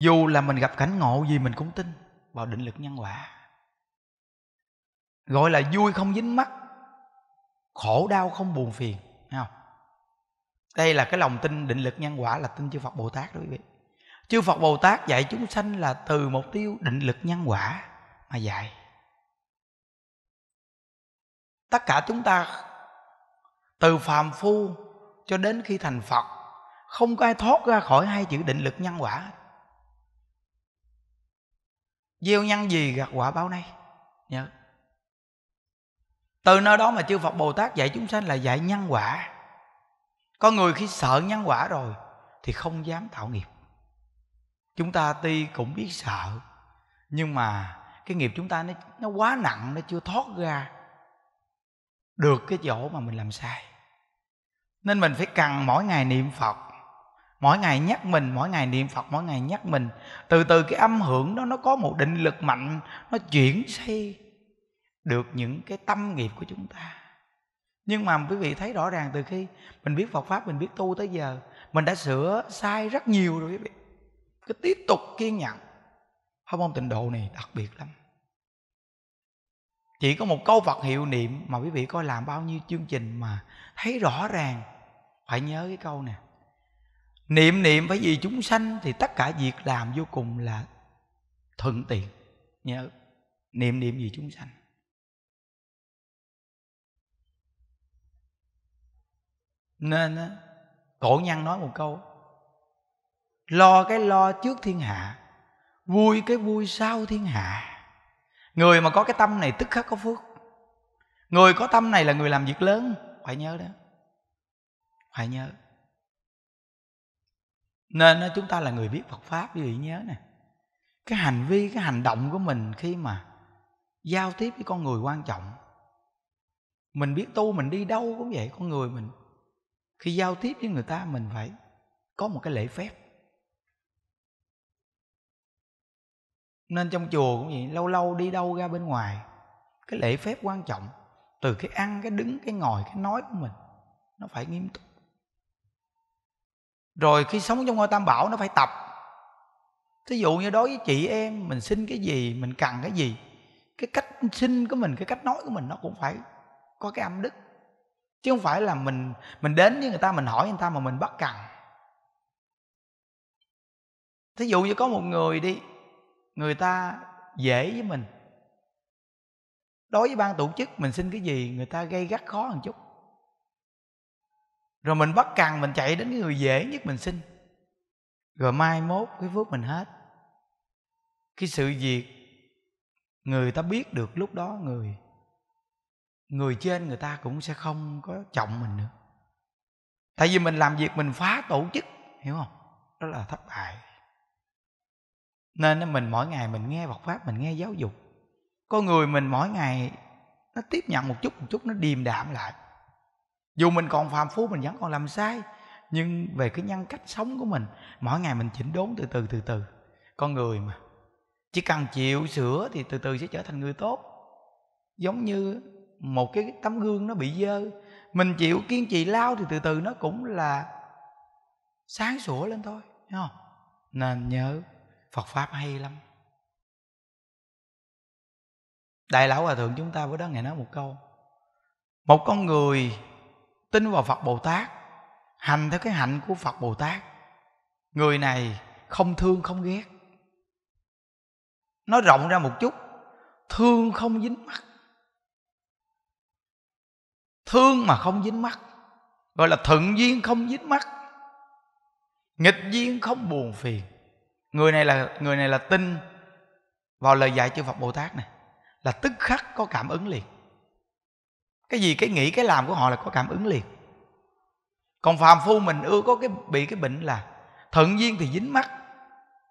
dù là mình gặp cảnh ngộ gì mình cũng tin vào định lực nhân quả. Gọi là vui không dính mắt, khổ đau không buồn phiền, thấy không? Đây là cái lòng tin định lực nhân quả là tin chư Phật Bồ Tát đó quý vị. Chư Phật Bồ Tát dạy chúng sanh là từ mục tiêu định lực nhân quả mà dạy. Tất cả chúng ta, từ phàm phu cho đến khi thành Phật, không có ai thoát ra khỏi hai chữ định lực nhân quả gieo nhân gì gặt quả báo nay nhớ dạ. từ nơi đó mà chư Phật Bồ Tát dạy chúng sanh là dạy nhân quả. Có người khi sợ nhân quả rồi thì không dám tạo nghiệp. Chúng ta tuy cũng biết sợ, nhưng mà cái nghiệp chúng ta nó nó quá nặng, nó chưa thoát ra được cái chỗ mà mình làm sai. Nên mình phải cần mỗi ngày niệm phật mỗi ngày nhắc mình, mỗi ngày niệm phật, mỗi ngày nhắc mình. Từ từ cái âm hưởng đó nó có một định lực mạnh, nó chuyển xây được những cái tâm nghiệp của chúng ta. Nhưng mà quý vị thấy rõ ràng từ khi mình biết Phật pháp, mình biết tu tới giờ, mình đã sửa sai rất nhiều rồi quý vị. Cứ tiếp tục kiên nhẫn. Pháp môn tịnh độ này đặc biệt lắm. Chỉ có một câu Phật hiệu niệm mà quý vị coi làm bao nhiêu chương trình mà thấy rõ ràng. Phải nhớ cái câu nè niệm niệm phải vì chúng sanh thì tất cả việc làm vô cùng là thuận tiện. Nhớ, niệm niệm vì chúng sanh. Nên cổ nhân nói một câu, lo cái lo trước thiên hạ, vui cái vui sau thiên hạ. Người mà có cái tâm này tức khắc có phước. Người có tâm này là người làm việc lớn, phải nhớ đó. Phải nhớ nên chúng ta là người biết Phật pháp, quý vị nhớ nè. Cái hành vi, cái hành động của mình khi mà giao tiếp với con người quan trọng. Mình biết tu mình đi đâu cũng vậy, con người mình. Khi giao tiếp với người ta, mình phải có một cái lễ phép. Nên trong chùa cũng vậy, lâu lâu đi đâu ra bên ngoài, cái lễ phép quan trọng, từ cái ăn, cái đứng, cái ngồi, cái nói của mình, nó phải nghiêm túc rồi khi sống trong ngôi tam bảo nó phải tập. Thí dụ như đối với chị em, mình xin cái gì, mình cần cái gì, cái cách xin của mình, cái cách nói của mình nó cũng phải có cái âm đức. Chứ không phải là mình mình đến với người ta, mình hỏi người ta mà mình bắt cần. Thí dụ như có một người đi, người ta dễ với mình. Đối với ban tổ chức, mình xin cái gì, người ta gây gắt khó một chút rồi mình bắt cần mình chạy đến cái người dễ nhất mình xin. Rồi mai mốt cái phước mình hết. Cái sự việc người ta biết được lúc đó người người trên người ta cũng sẽ không có trọng mình nữa. Tại vì mình làm việc mình phá tổ chức, hiểu không? Đó là thất bại. Nên mình mỗi ngày mình nghe Phật pháp, mình nghe giáo dục. Có người mình mỗi ngày nó tiếp nhận một chút một chút, nó điềm đạm lại dù mình còn phàm phu, mình vẫn còn làm sai, nhưng về cái nhân cách sống của mình, mỗi ngày mình chỉnh đốn từ từ từ từ. Con người mà, chỉ cần chịu sửa thì từ từ sẽ trở thành người tốt. Giống như một cái tấm gương nó bị dơ, mình chịu kiên trì lao thì từ từ nó cũng là sáng sủa lên thôi, thấy không? Nên nhớ, phật pháp hay lắm. Đại lão hòa thượng chúng ta bữa đó ngày nói một câu, một con người tin vào phật bồ tát, hành theo cái hạnh của phật bồ tát. Người này không thương không ghét. Nói rộng ra một chút, thương không dính mắt. Thương mà không dính mắt, gọi là thuận duyên không dính mắt, nghịch duyên không buồn phiền. Người này là, người này là tin vào lời dạy chư Phật Bồ Tát này, là tức khắc có cảm ứng liền cái gì, cái nghĩ, cái làm của họ là có cảm ứng liền. Còn phàm phu mình ưa có cái, bị cái bệnh là thận duyên thì dính mắt,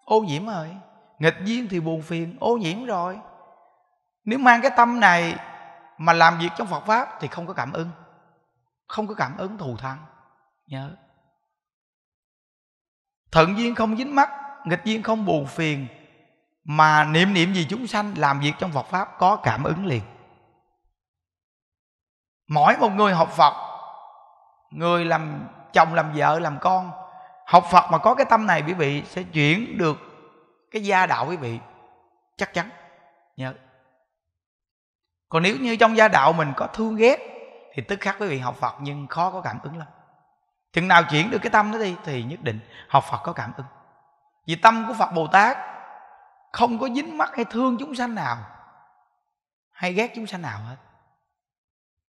ô nhiễm rồi, nghịch duyên thì buồn phiền, ô nhiễm rồi. Nếu mang cái tâm này mà làm việc trong Phật pháp thì không có cảm ứng, không có cảm ứng thù thắng, nhớ. Thận duyên không dính mắt, nghịch duyên không buồn phiền, mà niệm niệm gì chúng sanh làm việc trong Phật pháp có cảm ứng liền mỗi một người học Phật, người làm chồng, làm vợ, làm con, học Phật mà có cái tâm này, quý vị, sẽ chuyển được cái gia đạo, quý vị. Chắc chắn. Nhớ. Còn nếu như trong gia đạo mình có thương ghét, thì tức khắc quý vị học phật nhưng khó có cảm ứng lắm. Chừng nào chuyển được cái tâm đó đi, thì nhất định học phật có cảm ứng. Vì tâm của phật bồ tát không có dính mắc hay thương chúng sanh nào, hay ghét chúng sanh nào hết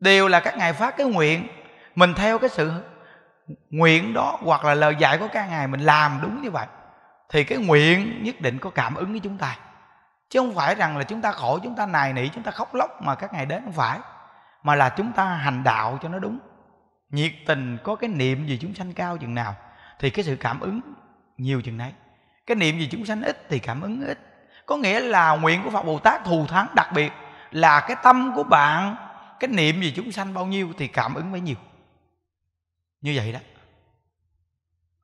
đều là các ngài phát cái nguyện. Mình theo cái sự nguyện đó hoặc là lời dạy của các ngài, mình làm đúng như vậy, thì cái nguyện nhất định có cảm ứng với chúng ta. Chứ không phải rằng là chúng ta khổ, chúng ta nài nỉ, chúng ta khóc lóc mà các ngài đến không phải, mà là chúng ta hành đạo cho nó đúng. Nhiệt tình có cái niệm gì chúng sanh cao chừng nào, thì cái sự cảm ứng nhiều chừng nấy. Cái niệm gì chúng sanh ít thì cảm ứng ít. Có nghĩa là nguyện của phật bồ tát thù thắng đặc biệt là cái tâm của bạn cái niệm gì chúng sanh bao nhiêu thì cảm ứng bấy nhiêu. Như vậy đó.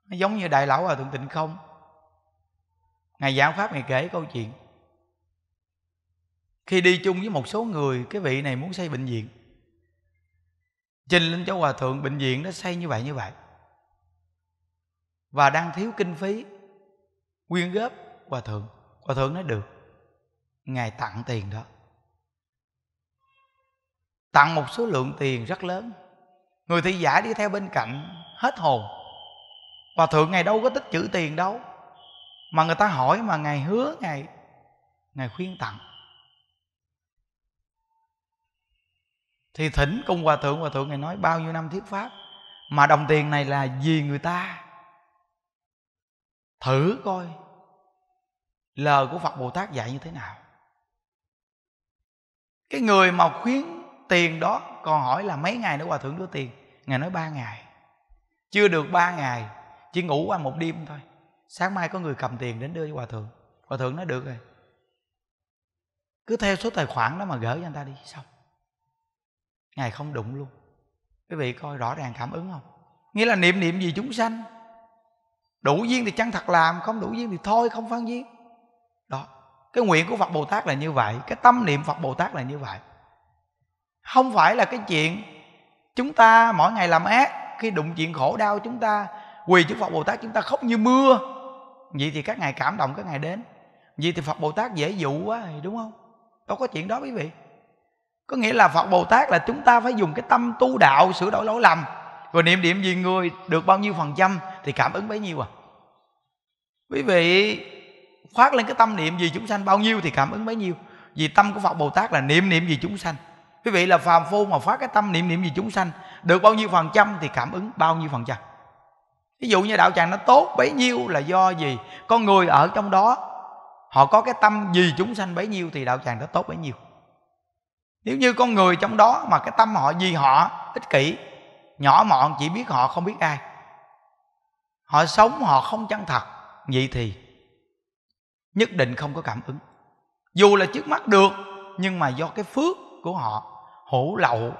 Nó giống như đại lão hòa thượng tịnh không. Ngài giảng pháp, ngài kể câu chuyện. Khi đi chung với một số người, cái vị này muốn xây bệnh viện. Trình lên cho hòa thượng, bệnh viện nó xây như vậy như vậy. Và đang thiếu kinh phí, quyên góp hòa thượng. Hòa thượng nói, được, ngài tặng tiền đó tặng một số lượng tiền rất lớn. Người thị giả đi theo bên cạnh, hết hồn. Và thượng ngài đâu có tích chữ tiền đâu. Mà người ta hỏi mà ngài hứa ngài ngài khuyên tặng. Thì thỉnh cùng hòa thượng hòa thượng ngài nói bao nhiêu năm thuyết pháp, mà đồng tiền này là vì người ta. Thử coi, lời của phật bồ tát dạy như thế nào. Cái người mà khuyến tiền đó, còn hỏi là mấy ngày nữa hòa thượng đưa tiền? Ngài nói ba ngày. Chưa được ba ngày, chỉ ngủ qua một đêm thôi. Sáng mai có người cầm tiền đến đưa cho hòa thượng. Hòa thượng nói, được rồi. Cứ theo số tài khoản đó mà gửi cho anh ta đi, xong. Ngài không đụng luôn. Quý vị coi rõ ràng cảm ứng không? Nghĩa là niệm niệm gì chúng sanh. Đủ duyên thì chăng thật làm, không đủ duyên thì thôi, không phán duyên. Đó. Cái nguyện của phật bồ tát là như vậy, cái tâm niệm phật bồ tát là như vậy không phải là cái chuyện chúng ta mỗi ngày làm ác, khi đụng chuyện khổ đau chúng ta, quỳ trước phật bồ tát chúng ta khóc như mưa. Vậy thì các ngài cảm động, các ngài đến. Vậy thì phật bồ tát dễ dụ quá đúng không? Đâu có chuyện đó quý vị. Có nghĩa là phật bồ tát là chúng ta phải dùng cái tâm tu đạo, sửa đổi lỗi lầm. Rồi niệm niệm gì người được bao nhiêu phần trăm thì cảm ứng bấy nhiêu à. Quý vị phát lên cái tâm niệm gì chúng sanh bao nhiêu thì cảm ứng bấy nhiêu. Vì tâm của phật bồ tát là niệm niệm gì chúng sanh quý vị là phàm phu mà phát cái tâm niệm niệm gì chúng sanh, được bao nhiêu phần trăm thì cảm ứng bao nhiêu phần trăm. Ví dụ như đạo tràng nó tốt bấy nhiêu là do gì? Con người ở trong đó, họ có cái tâm gì chúng sanh bấy nhiêu thì đạo tràng đó tốt bấy nhiêu. Nếu như con người trong đó mà cái tâm họ gì họ, ích kỷ, nhỏ mọn, chỉ biết họ không biết ai, họ sống họ không chân thật, vậy thì nhất định không có cảm ứng. Dù là trước mắt được, nhưng mà do cái phước của họ, hủ lậu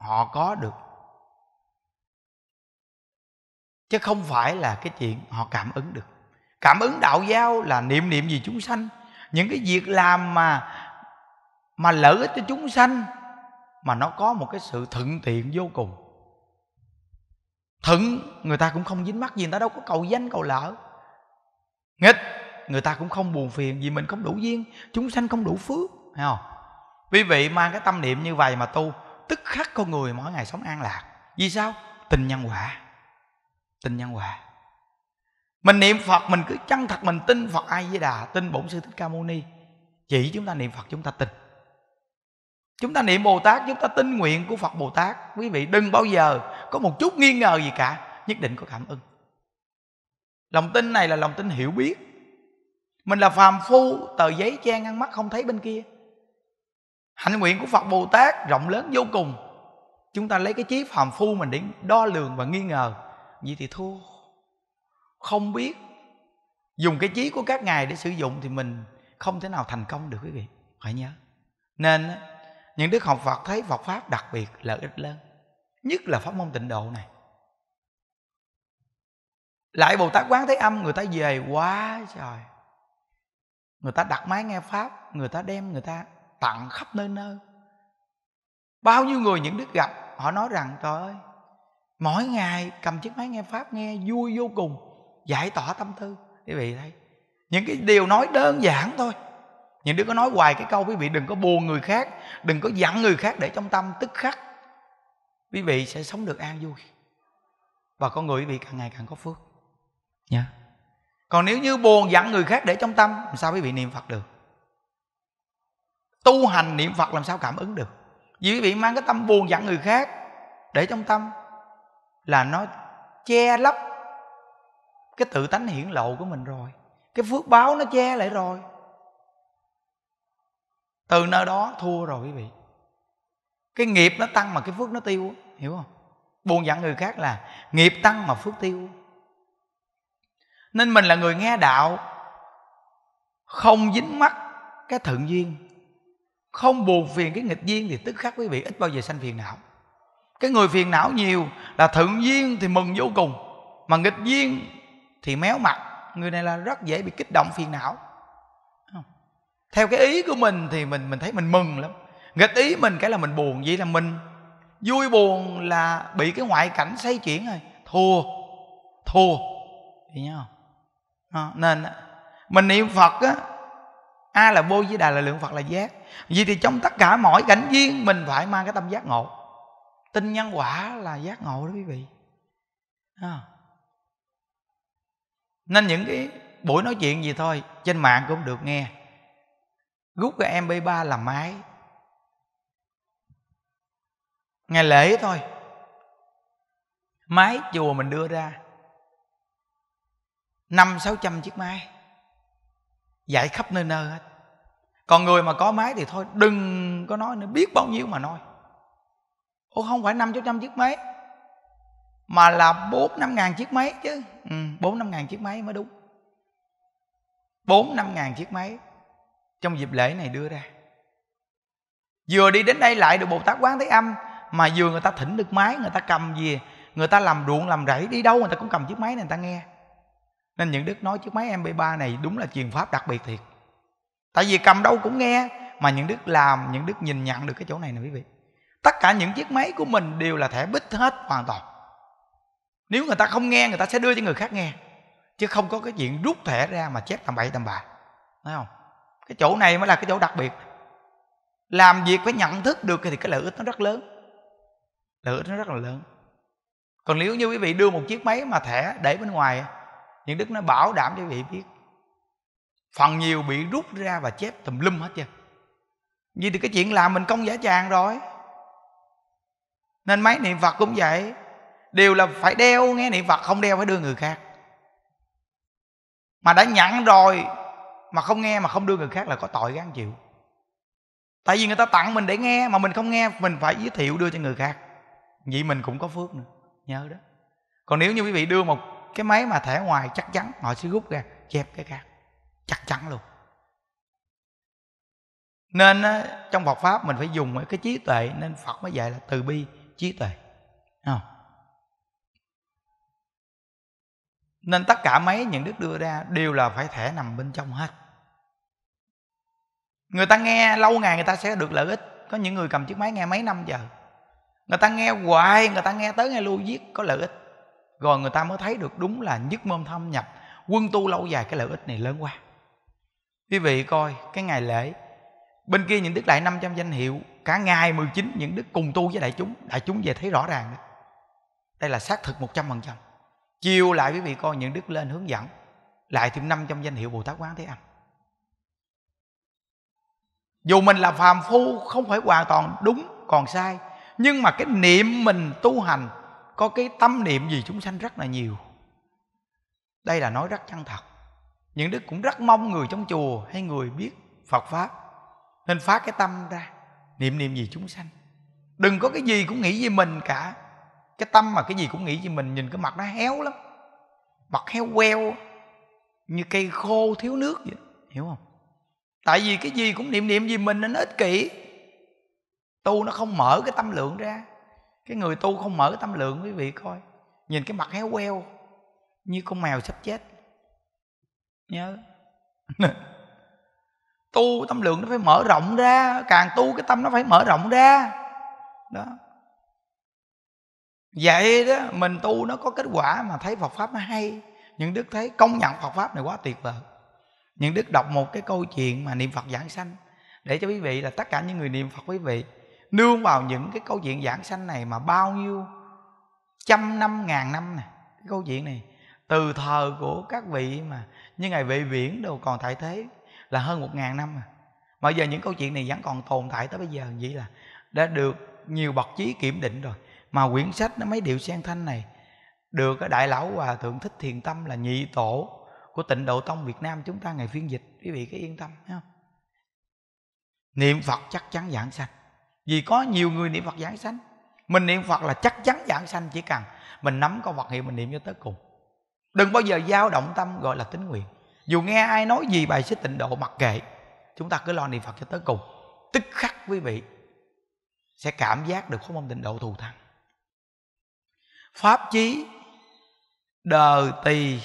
họ có được. Chứ không phải là cái chuyện họ cảm ứng được. Cảm ứng đạo giao là niệm niệm gì chúng sanh. Những cái việc làm mà mà lợi ích cho chúng sanh, mà nó có một cái sự thuận tiện vô cùng. Thuận, người ta cũng không dính mắc gì, người ta đâu có cầu danh, cầu lợi nghịch, người ta cũng không buồn phiền vì mình không đủ duyên, chúng sanh không đủ phước hay không? Quý vị mang cái tâm niệm như vậy mà tu, tức khắc con người mỗi ngày sống an lạc. Vì sao? Tình nhân quả. Tình nhân quả. Mình niệm phật, mình cứ chân thật mình tin phật ai với đà tin bổn sư thích ca mâu ni. Chỉ chúng ta niệm phật chúng ta tin. Chúng ta niệm bồ tát chúng ta tin nguyện của phật bồ tát quý vị đừng bao giờ có một chút nghi ngờ gì cả, nhất định có cảm ơn lòng tin này là lòng tin hiểu biết. Mình là phàm phu, tờ giấy che ngăn mắt không thấy bên kia hạnh nguyện của phật bồ tát rộng lớn vô cùng. Chúng ta lấy cái trí phàm phu mình để đo lường và nghi ngờ. Vậy thì thua. Không biết dùng cái trí của các ngài để sử dụng thì mình không thể nào thành công được quý vị. Phải nhớ. Nên những đức học Phật thấy Phật pháp đặc biệt lợi ích lớn. Nhất là pháp môn tịnh độ này. Lại Bồ Tát quán thế âm, người ta về quá trời. Người ta đặt máy nghe pháp, người ta đem người ta tặng khắp nơi nơi. Bao nhiêu người những đức gặp, họ nói rằng, trời ơi, mỗi ngày cầm chiếc máy nghe pháp nghe vui vô cùng, giải tỏa tâm tư. Quý vị thấy, những cái điều nói đơn giản thôi. Những đứa có nói hoài cái câu, quý vị đừng có buồn người khác, đừng có giận người khác để trong tâm. Tức khắc, quý vị sẽ sống được an vui. Và con người quý vị càng ngày càng có phước. Nha yeah. còn nếu như buồn, giận người khác để trong tâm, làm sao quý vị niệm phật được? Tu hành niệm phật làm sao cảm ứng được? Vì quý vị mang cái tâm buồn giận người khác để trong tâm là nó che lấp cái tự tánh hiển lộ của mình rồi. Cái phước báo nó che lại rồi. Từ nơi đó thua rồi quý vị. Cái nghiệp nó tăng mà cái phước nó tiêu hiểu không? Buồn giận người khác là nghiệp tăng mà phước tiêu. Nên mình là người nghe đạo, không dính mắc cái thượng duyên không buồn phiền cái nghịch duyên thì tức khắc quý vị ít bao giờ sanh phiền não. Cái người phiền não nhiều là thượng duyên thì mừng vô cùng mà nghịch duyên thì méo mặt. Người này là rất dễ bị kích động phiền não. Theo cái ý của mình thì mình mình thấy mình mừng lắm. Nghịch ý mình cái là mình buồn vậy là mình vui buồn là bị cái ngoại cảnh xoay chuyển rồi. Thua thua hiểu nhớ không? À, nên mình niệm phật á a là vô với đà là lượng phật là giác vì thì trong tất cả mọi cảnh viên mình phải mang cái tâm giác ngộ. Tin nhân quả là giác ngộ đó quý vị. À. nên những cái buổi nói chuyện gì thôi, trên mạng cũng được nghe. Rút cái mp 3 làm máy. Ngày lễ thôi. Máy chùa mình đưa ra. Năm sáu trăm chiếc máy. Dạy khắp nơi nơi hết còn người mà có máy thì thôi đừng có nói nữa biết bao nhiêu mà nói. Ô không phải năm sáu trăm chiếc máy mà là bốn năm ngàn chiếc máy chứ. Ừ, bốn năm ngàn chiếc máy mới đúng. Bốn năm ngàn chiếc máy trong dịp lễ này đưa ra. Vừa đi đến đây lại được bồ tát quán thế âm mà vừa người ta thỉnh được máy người ta cầm về người ta làm ruộng làm rẫy đi đâu người ta cũng cầm chiếc máy này người ta nghe. Nên những đức nói chiếc máy mp 3 này đúng là truyền pháp đặc biệt thiệt tại vì cầm đâu cũng nghe, mà những đức làm, những đức nhìn nhận được cái chỗ này nè quý vị. Tất cả những chiếc máy của mình đều là thẻ bích hết hoàn toàn. Nếu người ta không nghe, người ta sẽ đưa cho người khác nghe, chứ không có cái chuyện rút thẻ ra mà chép tầm bậy tầm bạ. Thấy không? Cái chỗ này mới là cái chỗ đặc biệt. Làm việc phải nhận thức được thì cái lợi ích nó rất lớn. Lợi ích nó rất là lớn. Còn nếu như quý vị đưa một chiếc máy mà thẻ để bên ngoài những đức nó bảo đảm cho quý vị biết phần nhiều bị rút ra và chép tùm lum hết chưa vì thì cái chuyện làm mình công giả tràng rồi. Nên máy niệm phật cũng vậy. Đều là phải đeo, nghe niệm phật không đeo phải đưa người khác. Mà đã nhận rồi, mà không nghe mà không đưa người khác là có tội gán chịu. Tại vì người ta tặng mình để nghe, mà mình không nghe, mình phải giới thiệu đưa cho người khác. Vậy mình cũng có phước nữa, nhớ đó. Còn nếu như quý vị đưa một cái máy mà thẻ ngoài, chắc chắn họ sẽ rút ra, chép cái khác chắc chắn luôn. Nên trong Phật pháp mình phải dùng cái trí tuệ, nên Phật mới dạy là từ bi trí tuệ. Không? nên tất cả mấy những đức đưa ra đều là phải thẻ nằm bên trong hết. Người ta nghe lâu ngày người ta sẽ được lợi ích. Có những người cầm chiếc máy nghe mấy năm giờ. Người ta nghe hoài, người ta nghe tới nghe lui viết có lợi ích. Rồi người ta mới thấy được đúng là nhất môn thâm nhập, quân tu lâu dài, cái lợi ích này lớn quá quý vị coi cái ngày lễ. Bên kia những đức đại 500 danh hiệu, cả ngày 19 những đức cùng tu với đại chúng đại chúng về thấy rõ ràng đó. Đây là xác thực 100% chiều lại quý vị coi những đức lên hướng dẫn, lại thêm 500 danh hiệu Bồ Tát Quán Thế Âm. Dù mình là phàm phu, không phải hoàn toàn đúng, còn sai, nhưng mà cái niệm mình tu hành, có cái tâm niệm gì chúng sanh rất là nhiều. Đây là nói rất chân thật những đức cũng rất mong người trong chùa hay người biết phật pháp. Nên phá cái tâm ra, niệm niệm gì chúng sanh. Đừng có cái gì cũng nghĩ về mình cả. Cái tâm mà cái gì cũng nghĩ về mình, nhìn cái mặt nó héo lắm. Mặt héo queo, như cây khô thiếu nước vậy, hiểu không? Tại vì cái gì cũng niệm niệm gì mình nên ích kỷ. Tu nó không mở cái tâm lượng ra. Cái người tu không mở cái tâm lượng, quý vị coi. Nhìn cái mặt héo queo, như con mèo sắp chết nhớ. Tu tâm lượng nó phải mở rộng ra, càng tu cái tâm nó phải mở rộng ra. Đó. Vậy đó, mình tu nó có kết quả mà thấy Phật pháp nó hay. Những đức thấy công nhận Phật pháp này quá tuyệt vời. Những đức đọc một cái câu chuyện mà niệm phật giảng sanh. Để cho quý vị là tất cả những người niệm phật quý vị nương vào những cái câu chuyện giảng sanh này mà bao nhiêu trăm năm, ngàn năm nè, cái câu chuyện này từ thờ của các vị mà như ngày vệ viễn đâu còn tại thế là hơn một ngàn năm mà mà giờ những câu chuyện này vẫn còn tồn tại tới bây giờ, vậy là đã được nhiều bậc chí kiểm định rồi. Mà quyển sách nó mấy điệu sen thanh này được cái đại lão hòa thượng thích thiền tâm là nhị tổ của tịnh độ tông việt nam chúng ta ngày phiên dịch. Quý vị cứ yên tâm, thấy không? Niệm phật chắc chắn giảng sanh. Vì có nhiều người niệm phật giảng sanh. Mình niệm phật là chắc chắn giảng sanh, chỉ cần mình nắm câu vật hiệu mình niệm cho tới cùng đừng bao giờ dao động tâm gọi là tính nguyện. Dù nghe ai nói gì bài xích tịnh độ mặc kệ, chúng ta cứ lo niệm phật cho tới cùng. Tức khắc quý vị sẽ cảm giác được pháp mong tịnh độ thù thắng. Pháp chí đời tỳ,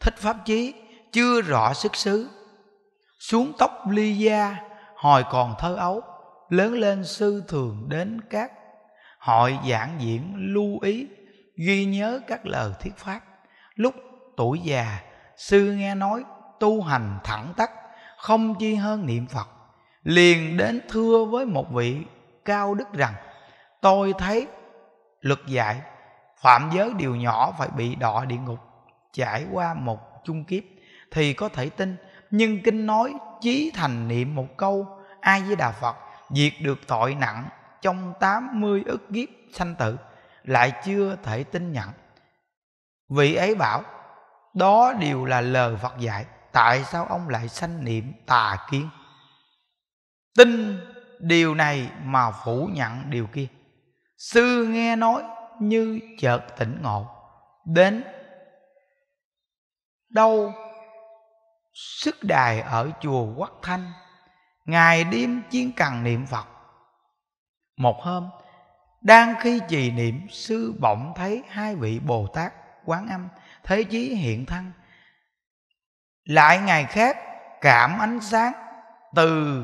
thích pháp chí, chưa rõ sức xứ. Xuống tóc ly gia hồi còn thơ ấu, lớn lên sư thường đến các. Hội giảng diễn lưu ý, ghi nhớ các lời thuyết pháp lúc tuổi già, sư nghe nói tu hành thẳng tắc không chi hơn niệm phật. Liền đến thưa với một vị cao đức rằng, tôi thấy luật dạy, phạm giới điều nhỏ phải bị đọa địa ngục, trải qua một chung kiếp thì có thể tin. Nhưng kinh nói chí thành niệm một câu ai với đà phật, diệt được tội nặng trong tám mươi ức kiếp sanh tử, lại chưa thể tin nhận vị ấy bảo, đó đều là lời phật dạy, tại sao ông lại sanh niệm tà kiến? Tin điều này mà phủ nhận điều kia. Sư nghe nói như chợt tỉnh ngộ, đến đâu sức đài ở chùa quắc thanh, ngày đêm chiến cần niệm phật. Một hôm, đang khi trì niệm, sư bỗng thấy hai vị bồ tát quán âm, thế chí hiện thân. Lại ngày khác, cảm ánh sáng từ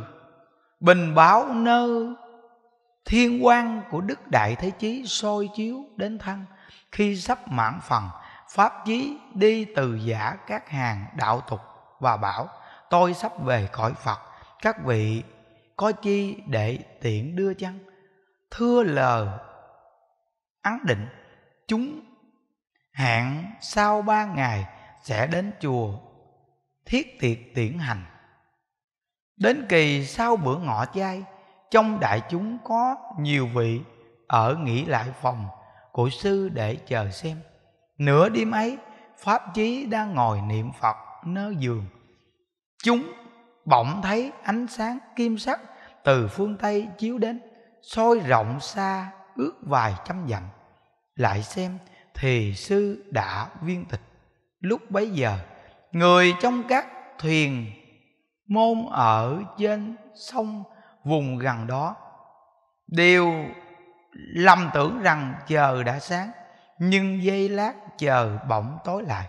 bình báo nơ thiên quan của đức đại thế chí soi chiếu đến thân. Khi sắp mãn phần, pháp chí đi từ giả các hàng đạo tục và bảo, tôi sắp về cõi phật, các vị có chi để tiện đưa chăng? Thưa lời ấn định, chúng hạn sau ba ngày sẽ đến chùa, thiết tiệc tiễn hành. Đến kỳ sau bữa ngọ chay, trong đại chúng có nhiều vị ở nghỉ lại phòng của sư để chờ xem. Nửa đêm ấy, pháp chí đang ngồi niệm phật nơi giường. Chúng bỗng thấy ánh sáng kim sắc từ phương tây chiếu đến soi rộng xa ước vài trăm dặm. Lại xem thì sư đã viên tịch lúc bấy giờ, người trong các thuyền môn ở trên sông vùng gần đó đều lầm tưởng rằng chờ đã sáng, nhưng giây lát chờ bỗng tối lại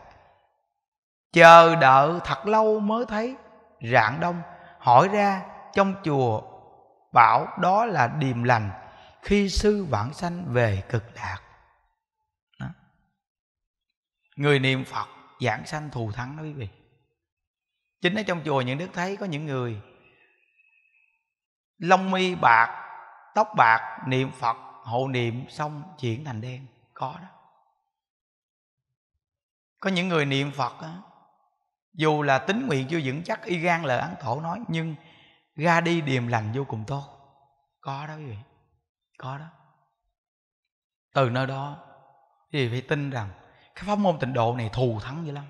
chờ đợi thật lâu mới thấy, rạng đông, hỏi ra trong chùa bảo đó là điềm lành khi sư vãng sanh về cực lạc người niệm phật giảng sanh thù thắng đó quý vị. Chính ở trong chùa những đức thấy có những người lông mi bạc, tóc bạc niệm phật, hộ niệm xong chuyển thành đen. Có đó. Có những người niệm phật á, dù là tính nguyện chưa vững chắc, y gan lời án tổ nói, nhưng ra đi điềm lành vô cùng tốt. Có đó quý vị. Có đó. Từ nơi đó, quý vị phải tin rằng cái pháp môn tịnh độ này thù thắng dữ lắm.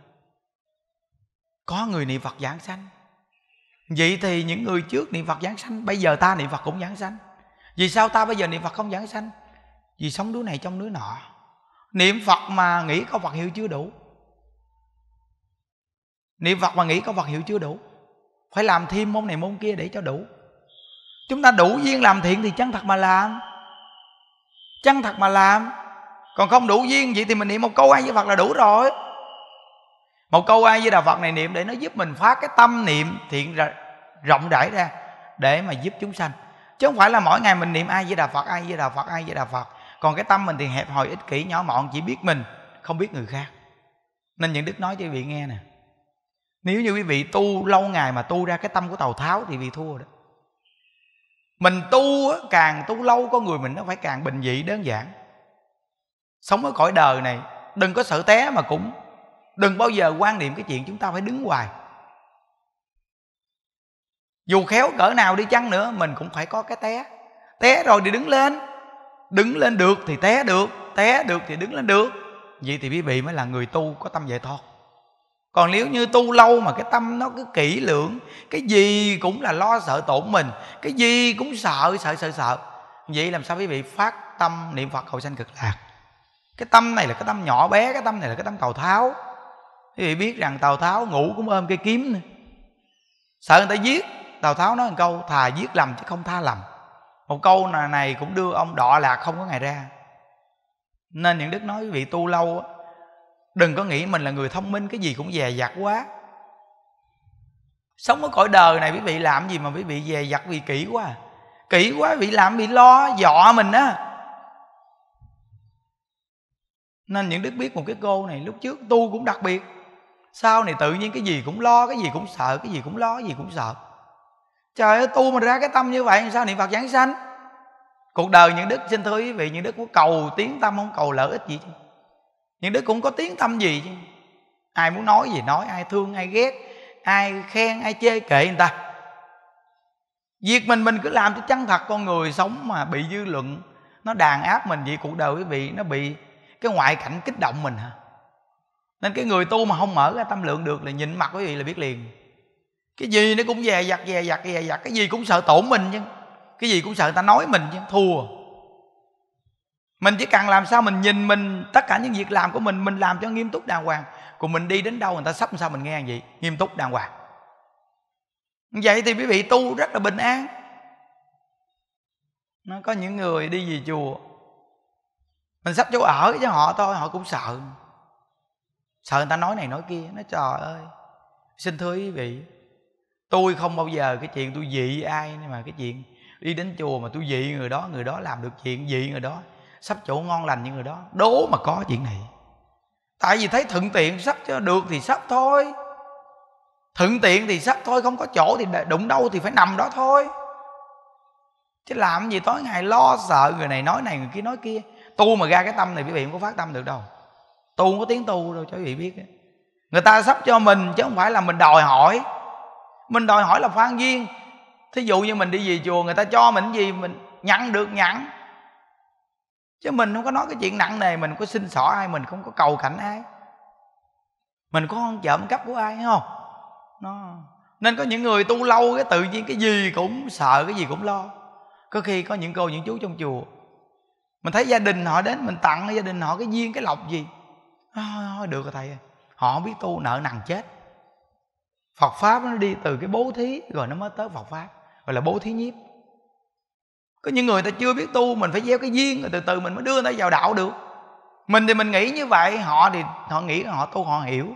Có người niệm phật giảng sanh. Vậy thì những người trước niệm phật giảng sanh, bây giờ ta niệm phật cũng giảng sanh. Vì sao ta bây giờ niệm phật không giảng sanh? Vì sống đứa này trong đứa nọ. Niệm phật mà nghĩ có phật hiệu chưa đủ. Niệm phật mà nghĩ có phật hiệu chưa đủ. Phải làm thêm môn này môn kia để cho đủ. Chúng ta đủ duyên làm thiện thì chân thật mà làm. Chân thật mà làm còn không đủ duyên vậy thì mình niệm một câu ai với phật là đủ rồi. Một câu ai với đà phật này niệm để nó giúp mình phát cái tâm niệm thiện rộng rãi ra để mà giúp chúng sanh. Chứ không phải là mỗi ngày mình niệm ai với đà phật ai với đà phật ai với đà phật. Còn cái tâm mình thì hẹp hòi, ích kỷ, nhỏ mọn, chỉ biết mình, không biết người khác. Nên những đức nói cho quý vị nghe nè. Nếu như quý vị tu lâu ngày mà tu ra cái tâm của tàu tháo thì bị thua đó. Mình tu càng tu lâu con người mình nó phải càng bình dị, đơn giản sống ở cõi đời này, đừng có sợ té mà cũng. Đừng bao giờ quan niệm cái chuyện chúng ta phải đứng hoài. Dù khéo cỡ nào đi chăng nữa, mình cũng phải có cái té. Té rồi thì đứng lên. Đứng lên được thì té được té được thì đứng lên được. Vậy thì quý vị mới là người tu có tâm giải thoát. Còn nếu như tu lâu mà cái tâm nó cứ kỹ lưỡng, cái gì cũng là lo sợ tổn mình, cái gì cũng sợ sợ sợ sợ. Vậy làm sao quý vị phát tâm niệm phật cầu sanh cực lạc? Cái tâm này là cái tâm nhỏ bé cái tâm này là cái tâm tào tháo. Quý vị biết rằng tào tháo ngủ cũng ôm cây kiếm nữa. Sợ người ta giết tào tháo nói một câu thà giết lầm chứ không tha lầm. Một câu này, này cũng đưa ông đọ lạc không có ngày ra. Nên những đức nói quý vị tu lâu đừng có nghĩ mình là người thông minh cái gì cũng dè dặt quá. Sống ở cõi đời này quý vị làm gì mà quý vị dè dặt vì kỹ quá à. kỹ quá quý vị làm bị lo dọa mình á nên những đức biết một cái cô này lúc trước tu cũng đặc biệt. Sau này tự nhiên cái gì cũng lo, cái gì cũng sợ, cái gì cũng lo, cái gì cũng sợ. Trời ơi, tu mà ra cái tâm như vậy sao niệm phật giảng sanh? Cuộc đời những đức, xin thưa quý vị, những đức có cầu tiếng tâm không? Cầu lợi ích gì chứ? Những đức cũng có tiếng tâm gì chứ? Ai muốn nói gì nói, ai thương, ai ghét, ai khen, ai chê kệ người ta. Việc mình mình cứ làm cho chân thật con người sống mà bị dư luận, nó đàn áp mình vậy, cuộc đời quý vị nó bị cái ngoại cảnh kích động mình hả? Nên cái người tu mà không mở ra tâm lượng được là nhìn mặt quý vị là biết liền. Cái gì nó cũng dè dặt dè dặt dè dặt. Cái gì cũng sợ tổn mình chứ. Cái gì cũng sợ người ta nói mình chứ. Thua. Mình chỉ cần làm sao mình nhìn mình, tất cả những việc làm của mình mình làm cho nghiêm túc đàng hoàng. Còn mình đi đến đâu người ta sắp sao mình nghe vậy? Nghiêm túc đàng hoàng. Vậy thì quý vị tu rất là bình an. Nó có những người đi về chùa mình sắp chỗ ở cho họ thôi, họ cũng sợ. Sợ người ta nói này nói kia, nói trời ơi, xin thưa quý vị, tôi không bao giờ cái chuyện tôi dị ai, nhưng mà cái chuyện đi đến chùa mà tôi dị người đó người đó làm được chuyện dị người đó, sắp chỗ ngon lành như người đó, đố mà có chuyện này. Tại vì thấy thuận tiện sắp cho được thì sắp thôi. Thuận tiện thì sắp thôi, không có chỗ thì đụng đâu thì phải nằm đó thôi. Chứ làm gì tối ngày lo sợ người này nói này người kia nói kia tu mà ra cái tâm này quý vị không có phát tâm được đâu. Tu không có tiếng tu đâu, cho quý vị biết người ta sắp cho mình, chứ không phải là mình đòi hỏi. Mình đòi hỏi là phan duyên. Thí dụ như mình đi về chùa, người ta cho mình gì, mình nhận được nhận chứ mình không có nói cái chuyện nặng nề, mình có xin xỏ ai, mình không có cầu cảnh ai. Mình có không trộm cắp của ai không? Nó, nên có những người tu lâu cái tự nhiên cái gì cũng sợ, cái gì cũng lo. Có khi có những cô, những chú trong chùa mình thấy gia đình họ đến mình tặng gia đình họ cái duyên cái lộc gì? À, được rồi thầy họ không biết tu nợ nặng chết. Phật pháp nó đi từ cái bố thí rồi nó mới tới Phật pháp gọi là bố thí nhiếp. Có những người ta chưa biết tu mình phải gieo cái duyên rồi từ từ mình mới đưa người ta vào đạo được. Mình thì mình nghĩ như vậy họ thì họ nghĩ họ tu họ hiểu.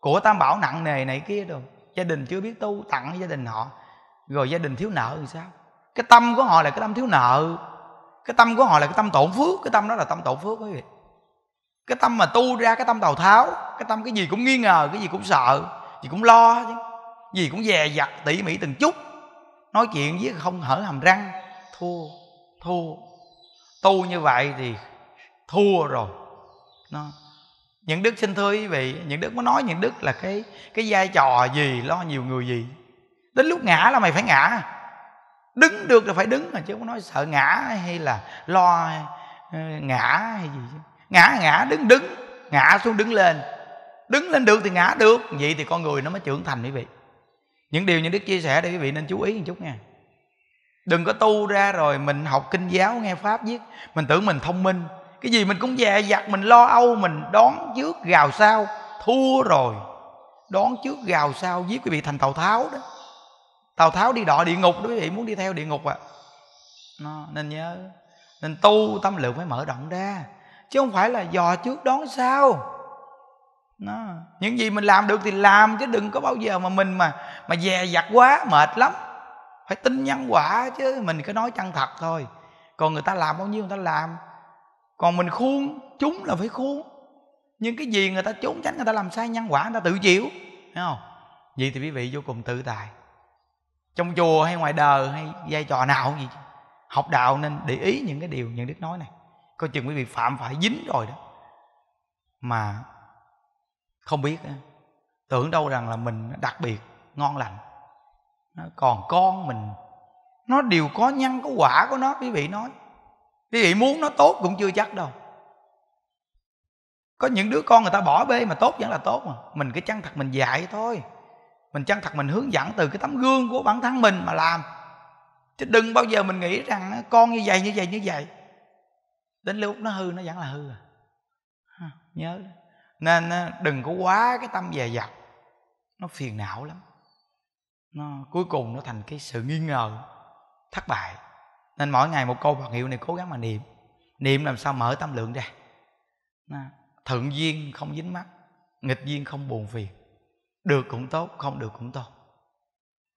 Của tam bảo nặng nề này kia rồi gia đình chưa biết tu tặng gia đình họ. Rồi gia đình thiếu nợ thì sao? Cái tâm của họ là cái tâm thiếu nợ cái tâm của họ là cái tâm tổn phước, cái tâm đó là tâm tổn phước quý vị. Cái tâm mà tu ra cái tâm tào tháo, cái tâm cái gì cũng nghi ngờ, cái gì cũng sợ, gì cũng lo chứ. Gì cũng dè dặt, tỉ mỉ từng chút. Nói chuyện với không hở hàm răng, thua thua. Tu như vậy thì thua rồi. Nó, những đức xin thưa quý vị, những đức mới nói những đức là cái cái vai trò gì, lo nhiều người gì. Đến lúc ngã là mày phải ngã đứng được là phải đứng mà, chứ không nói sợ ngã hay là lo ờ, ngã hay gì chứ. Ngã ngã, đứng đứng. Ngã xuống đứng lên. Đứng lên được thì ngã được, vậy thì con người nó mới trưởng thành quý vị. Những điều như đức chia sẻ để quý vị nên chú ý một chút nha. Đừng có tu ra rồi mình học kinh giáo, nghe pháp viết, mình tưởng mình thông minh. Cái gì mình cũng dè dặt, mình lo âu, mình đón trước gào sao, thua rồi. Đón trước gào sao, giết quý vị thành tàu tháo đó tàu tháo đi đọ địa ngục đó quý vị, muốn đi theo địa ngục à. Nó, nên nhớ, nên tu tâm lượng phải mở rộng ra, chứ không phải là dò trước đón sau. Nó, những gì mình làm được thì làm, chứ đừng có bao giờ mà mình mà mà dè dặt quá, mệt lắm. Phải tin nhân quả chứ, mình cứ nói chân thật thôi. Còn người ta làm bao nhiêu người ta làm. Còn mình khuôn, chúng là phải khuôn. Nhưng cái gì người ta trốn tránh, người ta làm sai nhân quả, người ta tự chịu. Thấy không? Vậy thì quý vị vô cùng tự tại trong chùa hay ngoài đời hay vai trò nào gì học đạo nên để ý những cái điều những đức nói này. Coi chừng quý vị phạm phải dính rồi đó. Mà không biết tưởng đâu rằng là mình đặc biệt, ngon lành. Còn con mình. Nó đều có nhân có quả của nó, quý vị nói. Quý vị muốn nó tốt cũng chưa chắc đâu. Có những đứa con người ta bỏ bê mà tốt vẫn là tốt mà. Mình cứ chân thật mình dạy thôi mình chân thật mình hướng dẫn từ cái tấm gương của bản thân mình mà làm. Chứ đừng bao giờ mình nghĩ rằng con như vậy như vậy như vậy. Đến lúc nó hư, nó vẫn là hư à. Nhớ. Nên đừng có quá cái tâm dè dặt. Nó phiền não lắm. Nó, cuối cùng nó thành cái sự nghi ngờ, thất bại. Nên mỗi ngày một câu Phật hiệu này cố gắng mà niệm. Niệm làm sao mở tâm lượng ra. Thượng duyên không dính mắt, nghịch duyên không buồn phiền được cũng tốt, không được cũng tốt.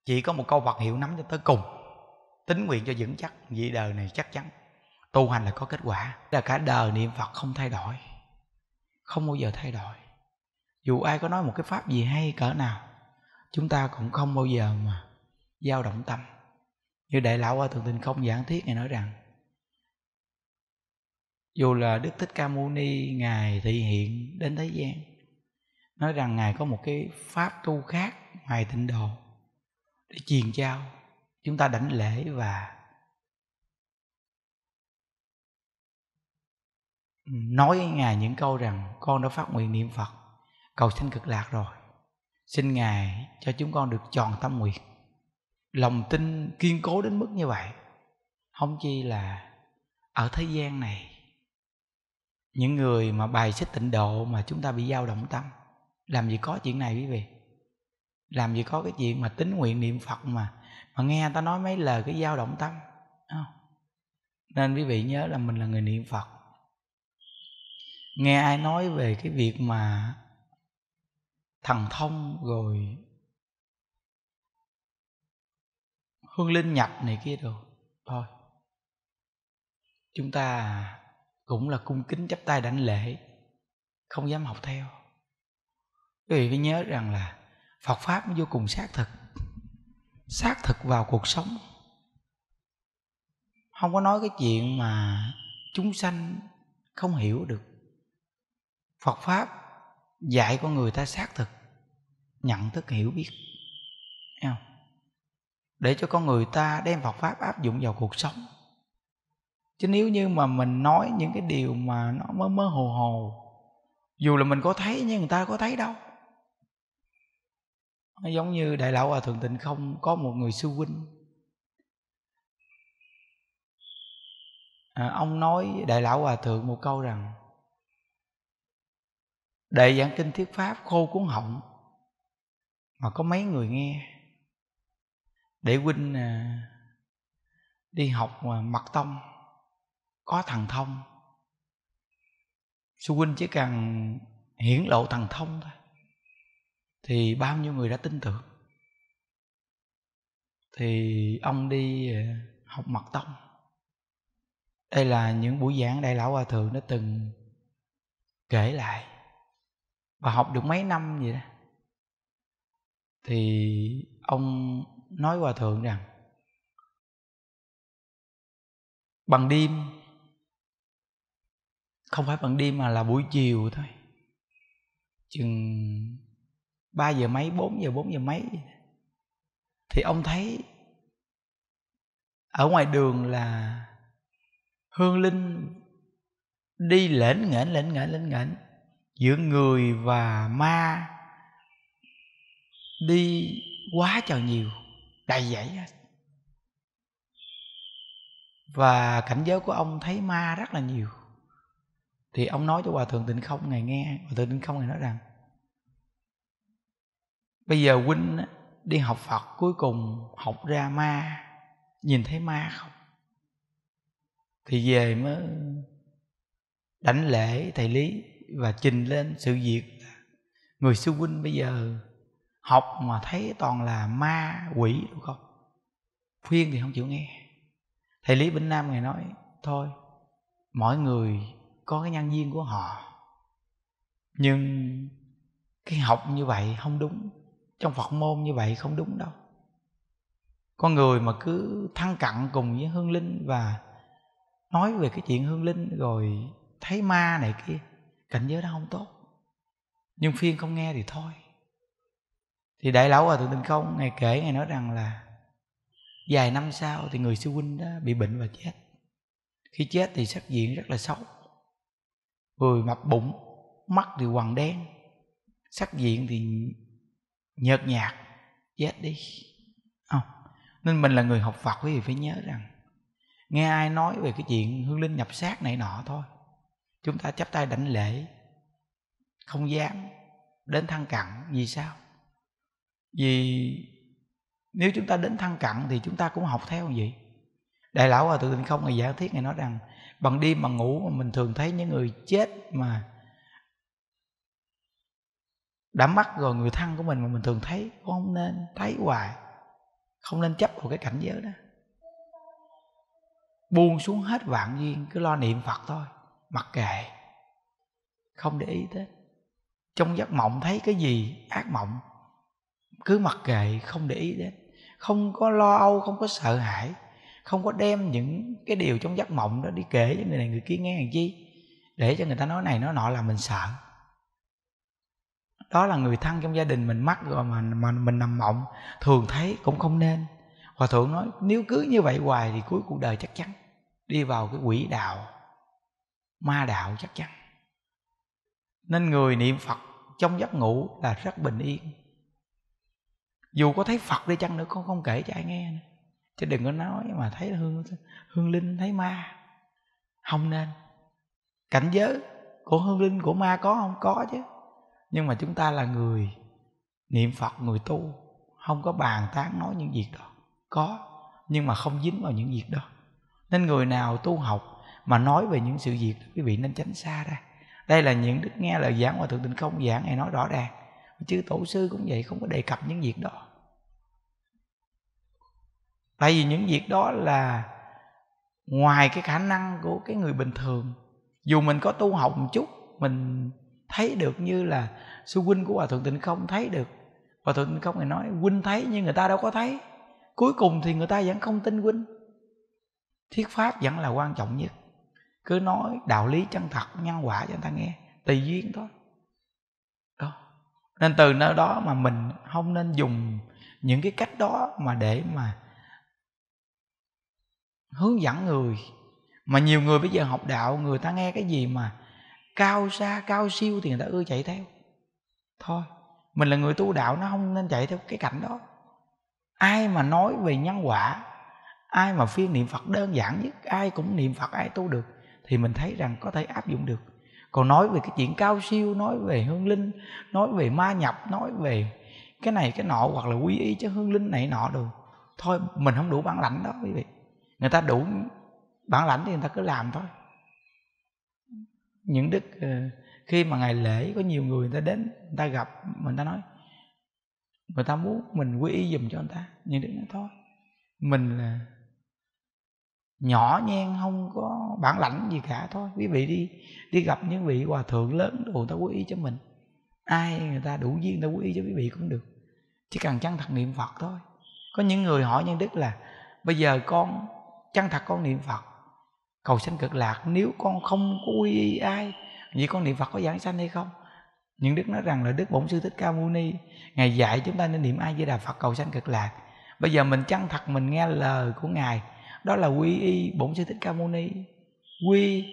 Chỉ có một câu Phật hiệu nắm cho tới cùng. Tính nguyện cho vững chắc, vị đời này chắc chắn. Tu hành là có kết quả. Là cả đời niệm Phật không thay đổi. Không bao giờ thay đổi. Dù ai có nói một cái pháp gì hay cỡ nào, chúng ta cũng không bao giờ mà dao động tâm. Như đại lão qua thượng tình không giảng thiết ngài nói rằng, dù là đức thích ca mâu ni, ngài thị hiện đến thế gian nói rằng ngài có một cái pháp tu khác ngoài tịnh độ để truyền trao. Chúng ta đảnh lễ và nói với ngài những câu rằng con đã phát nguyện niệm phật, cầu sinh cực lạc rồi. Xin ngài cho chúng con được tròn tâm nguyện. Lòng tin kiên cố đến mức như vậy. Không chi là ở thế gian này, những người mà bài xích tịnh độ mà chúng ta bị dao động tâm làm gì có chuyện này quý vị? Làm gì có cái chuyện mà tính nguyện niệm phật mà mà nghe ta nói mấy lời cái dao động tâm không? nên quý vị nhớ là mình là người niệm phật. Nghe ai nói về cái việc mà thần thông rồi hương linh nhập này kia rồi thôi. Chúng ta cũng là cung kính chắp tay đảnh lễ, không dám học theo quý vị phải nhớ rằng là phật pháp vô cùng xác thực. Xác thực vào cuộc sống. Không có nói cái chuyện mà chúng sanh không hiểu được. Phật pháp dạy con người ta xác thực, nhận thức, hiểu biết. Thấy không? để cho con người ta đem phật pháp áp dụng vào cuộc sống. Chứ nếu như mà mình nói những cái điều mà nó mơ mơ hồ hồ, dù là mình có thấy nhưng người ta có thấy đâu nó giống như đại lão hòa thượng tịnh không có một người sư huynh. À, ông nói đại lão hòa thượng một câu rằng đệ giảng kinh thuyết pháp khô cuốn họng mà có mấy người nghe. Để huynh à, đi học mà mật tông có thần thông. Sư huynh chỉ cần hiển lộ thần thông thôi thì bao nhiêu người đã tin tưởng? Thì ông đi ờ, học mật tông. Đây là những buổi giảng đại lão hòa thượng đã từng kể lại. Và học được mấy năm vậy đó. Thì ông nói hòa thượng rằng, bằng đêm, không phải bằng đêm mà là buổi chiều thôi. Chừng ba giờ mấy, bốn giờ bốn giờ mấy. Thì ông thấy ở ngoài đường là hương linh đi lễn nghển lễn nghển lễn nghển giữa người và ma đi quá trời nhiều, đầy dãy và cảnh giới của ông thấy ma rất là nhiều. Thì ông nói cho hòa thượng tịnh không ngày nghe, hòa thượng tịnh không ngày nói rằng bây giờ huynh đi học phật cuối cùng học ra ma. Nhìn thấy ma không? Thì về mới đánh lễ thầy lý và trình lên sự việc người sư huynh bây giờ học mà thấy toàn là ma quỷ đúng không? Khuyên thì không chịu nghe. Thầy lý bỉnh nam ngài nói, thôi, mỗi người có cái nhân duyên của họ, nhưng cái học như vậy không đúng trong phật môn như vậy không đúng đâu. Con người mà cứ thăng cặn cùng với hương linh và nói về cái chuyện hương linh rồi thấy ma này kia, cảnh giới đó không tốt. Nhưng phiên không nghe thì thôi. Thì đại lão hòa thượng tinh không ngài kể ngài nói rằng là vài năm sau thì người sư huynh đó bị bệnh và chết. Khi chết thì sắc diện rất là xấu. Người mập bụng, mắt thì hoàng đen. Sắc diện thì nhợt nhạt, chết đi. Không, nên mình là người học phật, quý vị phải nhớ rằng, nghe ai nói về cái chuyện hương linh nhập xác này nọ thôi, chúng ta chắp tay đảnh lễ, không dám đến thăng cặn. Vì sao? Vì nếu chúng ta đến thăng cặn thì chúng ta cũng học theo vậy. Đại lão hòa thượng tịnh không ngày giải thiết ngày nói rằng, bằng đêm bằng ngủ mà mình thường thấy những người chết mà đã mắc rồi người thân của mình mà mình thường thấy không nên thấy hoài. Không nên chấp vào cái cảnh giới đó. Buông xuống hết vạn duyên, cứ lo niệm phật thôi, mặc kệ. Không để ý tới. Trong giấc mộng thấy cái gì ác mộng, cứ mặc kệ, không để ý đến. Không có lo âu, không có sợ hãi, không có đem những cái điều trong giấc mộng đó đi kể cho người này người kia nghe làm chi. Để cho người ta nói này nói nọ là mình sợ đó là người thân trong gia đình mình mắc rồi mà, mà mình nằm mộng. Thường thấy cũng không nên. Hòa thượng nói nếu cứ như vậy hoài thì cuối cuộc đời chắc chắn đi vào cái quỷ đạo ma đạo chắc chắn. Nên người niệm phật trong giấc ngủ là rất bình yên. Dù có thấy phật đi chăng nữa con không kể cho ai nghe nữa. Chứ đừng có nói mà thấy hương hương linh thấy ma. Không nên. Cảnh giới của hương linh của ma có không? Có chứ nhưng mà chúng ta là người niệm phật người tu không có bàn tán nói những việc đó. Có nhưng mà không dính vào những việc đó. Nên người nào tu học mà nói về những sự việc đó, quý vị nên tránh xa ra. Đây là những đức nghe lời giảng hòa thượng tịnh không giảng hay nói rõ ràng. Chứ tổ sư cũng vậy không có đề cập những việc đó. Tại vì những việc đó là ngoài cái khả năng của cái người bình thường. Dù mình có tu học một chút mình thấy được như là sư huynh của hòa thượng tịnh không thấy được. Hòa thượng tịnh không này nói, huynh thấy nhưng người ta đâu có thấy. Cuối cùng thì người ta vẫn không tin huynh. Thuyết pháp vẫn là quan trọng nhất. Cứ nói đạo lý chân thật, nhân quả cho người ta nghe, tùy duyên thôi. Đó. Nên từ nơi đó mà mình không nên dùng những cái cách đó mà để mà hướng dẫn người. Mà nhiều người bây giờ học đạo, người ta nghe cái gì mà cao xa, cao siêu thì người ta ưa chạy theo. Thôi, mình là người tu đạo, nó không nên chạy theo cái cảnh đó. Ai mà nói về nhân quả, ai mà phiên niệm phật đơn giản nhất, ai cũng niệm phật, ai tu được, thì mình thấy rằng có thể áp dụng được. Còn nói về cái chuyện cao siêu, nói về hương linh, nói về ma nhập, nói về cái này, cái nọ, hoặc là quy y cho hương linh này, nọ được thôi, mình không đủ bản lãnh đó, quý vị. Người ta đủ bản lãnh thì người ta cứ làm thôi những đức ờ, khi mà ngày lễ có nhiều người người ta đến, người ta gặp, mình ta nói, người ta muốn mình quy y dùm cho người ta. Những đức nói, thôi, mình là nhỏ nhen, không có bản lãnh gì cả, thôi, quý vị đi đi gặp những vị hòa thượng lớn đồ người ta quy y cho mình. Ai người ta đủ duyên người ta quy y cho quý vị cũng được. Chỉ cần chân thật niệm phật thôi. Có những người hỏi nhân đức là, bây giờ con, chân thật con niệm phật cầu sanh cực lạc, nếu con không có quy y ai, vậy con niệm phật có giảng sanh hay không? Những đức nói rằng là đức bổn sư thích ca mâu ni, ngài dạy chúng ta nên niệm ai với đà phật cầu sanh cực lạc. Bây giờ mình chân thật mình nghe lời của ngài, đó là quy y bổn sư thích ca mâu ni. Quy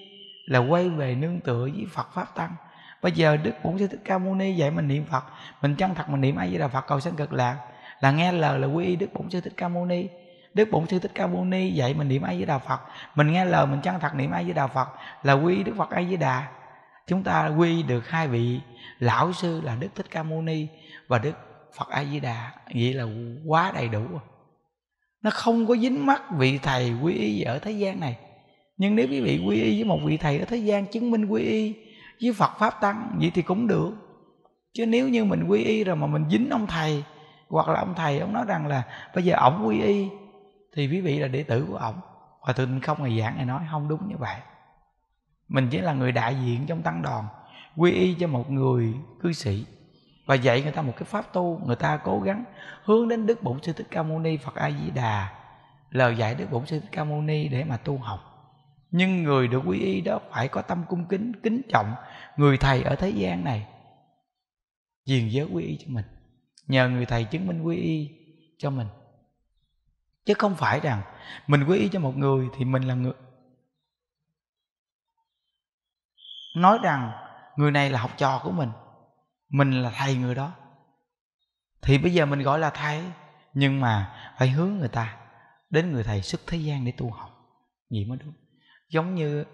là quay về nương tựa với phật pháp tăng. Bây giờ đức bổn sư thích ca mâu ni dạy mình niệm phật, mình chân thật mình niệm ai với đà phật cầu sanh cực lạc, là nghe lời là quy y đức bổn sư thích ca mâu ni đức bổn sư thích ca mâu ni dạy mình niệm ai với đà phật. Mình nghe lời, mình chân thật niệm ai với đà phật là quy đức phật ai với đà. Chúng ta quy được hai vị. Lão sư là đức thích ca mâu ni và đức phật a di đà. Vậy là quá đầy đủ rồi. Nó không có dính mắc vị thầy quy y ở thế gian này. Nhưng nếu quý vị quy y với một vị thầy ở thế gian chứng minh quy y với phật pháp tăng, vậy thì cũng được. Chứ nếu như mình quy y rồi mà mình dính ông thầy, hoặc là ông thầy ông nói rằng là bây giờ ổng quy y thì quý vị là đệ tử của ổng. Và thượng không ngày giảng này nói, không đúng như vậy. Mình chỉ là người đại diện trong tăng đoàn, quy y cho một người cư sĩ. Và dạy người ta một cái pháp tu, người ta cố gắng hướng đến đức bổn sư thích ca mâu ni, phật a di đà. Lời dạy đức bổn sư thích ca mâu ni để mà tu học. Nhưng người được quy y đó phải có tâm cung kính kính trọng người thầy ở thế gian này. Truyền giới quy y cho mình. Nhờ người thầy chứng minh quy y cho mình chứ không phải rằng mình quý y cho một người thì mình là người. Nói rằng người này là học trò của mình mình là thầy người đó. Thì bây giờ mình gọi là thầy, nhưng mà phải hướng người ta đến người thầy xuất thế gian để tu học. Gì mới đúng. Giống như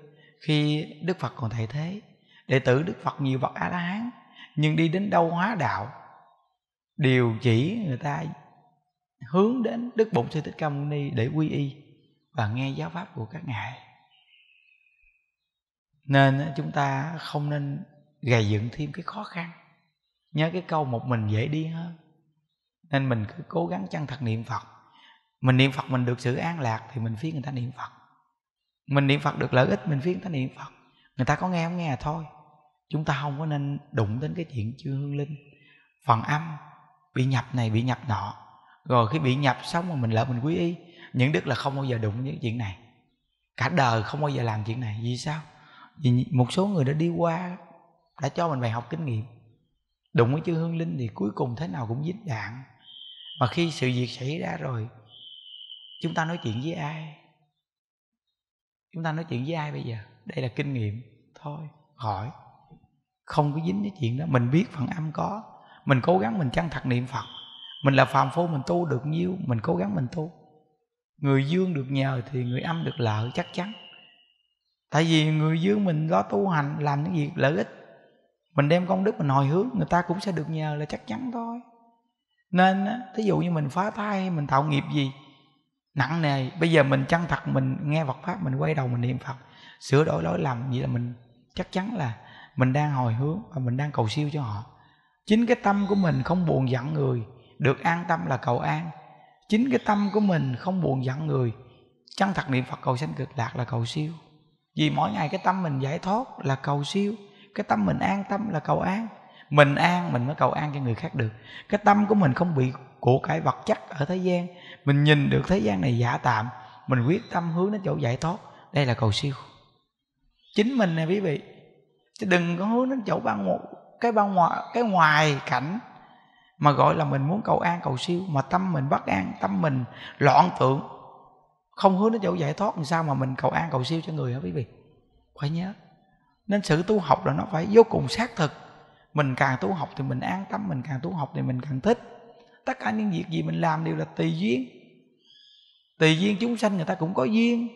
khi đức phật còn thầy thế, đệ tử đức phật nhiều bậc a la hán nhưng đi đến đâu hóa đạo, điều chỉ người ta hướng đến đức bổn sư thích ca mâu ni để quy y và nghe giáo pháp của các ngài. Nên chúng ta không nên gầy dựng thêm cái khó khăn. Nhớ cái câu một mình dễ đi hơn. Nên mình cứ cố gắng chân thật niệm phật. Mình niệm phật mình được sự an lạc thì mình phiến người ta niệm phật. Mình niệm phật được lợi ích mình phiến người ta niệm phật. Người ta có nghe không nghe là thôi. Chúng ta không có nên đụng đến cái chuyện chưa hương linh. Phần âm bị nhập này bị nhập nọ rồi khi bị nhập xong mà mình lỡ mình quý y những đức là không bao giờ đụng những chuyện này. Cả đời không bao giờ làm chuyện này. Vì sao? Vì một số người đã đi qua, đã cho mình bài học kinh nghiệm. Đụng với chư hương linh thì cuối cùng thế nào cũng dính đạn. Mà khi sự việc xảy ra rồi, chúng ta nói chuyện với ai? Chúng ta nói chuyện với ai bây giờ? Đây là kinh nghiệm thôi. Hỏi. Không có dính với chuyện đó. Mình biết phần âm có. Mình cố gắng mình chân thật niệm phật mình là phàm phu, mình tu được nhiêu, mình cố gắng mình tu. Người dương được nhờ thì người âm được lợi chắc chắn. Tại vì người dương mình lo tu hành, làm những việc lợi ích. Mình đem công đức, mình hồi hướng, người ta cũng sẽ được nhờ là chắc chắn thôi. Nên thí dụ như mình phá thai, mình tạo nghiệp gì? Nặng nề. Bây giờ mình chân thật, mình nghe Phật pháp, mình quay đầu mình niệm Phật. Sửa đổi lỗi lầm, vậy là mình chắc chắn là mình đang hồi hướng và mình đang cầu siêu cho họ. Chính cái tâm của mình không buồn giận người được an tâm là cầu an. Chính cái tâm của mình không buồn giận người. Chân thật niệm phật cầu sanh cực lạc là cầu siêu. Vì mỗi ngày cái tâm mình giải thoát là cầu siêu. Cái tâm mình an tâm là cầu an. Mình an, mình mới cầu an cho người khác được. Cái tâm của mình không bị của cải vật chất ở thế gian. Mình nhìn được thế gian này giả tạm. Mình quyết tâm hướng đến chỗ giải thoát. Đây là cầu siêu. Chính mình nè quý vị. Chứ đừng có hướng đến chỗ ban một cái ban ngoài cái ngoài cảnh mà gọi là mình muốn cầu an, cầu siêu. Mà tâm mình bất an, tâm mình loạn tượng. Không hướng đến chỗ giải thoát, làm sao mà mình cầu an, cầu siêu cho người hả quý vị? Phải nhớ. Nên sự tu học là nó phải vô cùng xác thực. Mình càng tu học thì mình an tâm, mình càng tu học thì mình càng thích. Tất cả những việc gì mình làm đều là tùy duyên. Tùy duyên chúng sanh người ta cũng có duyên.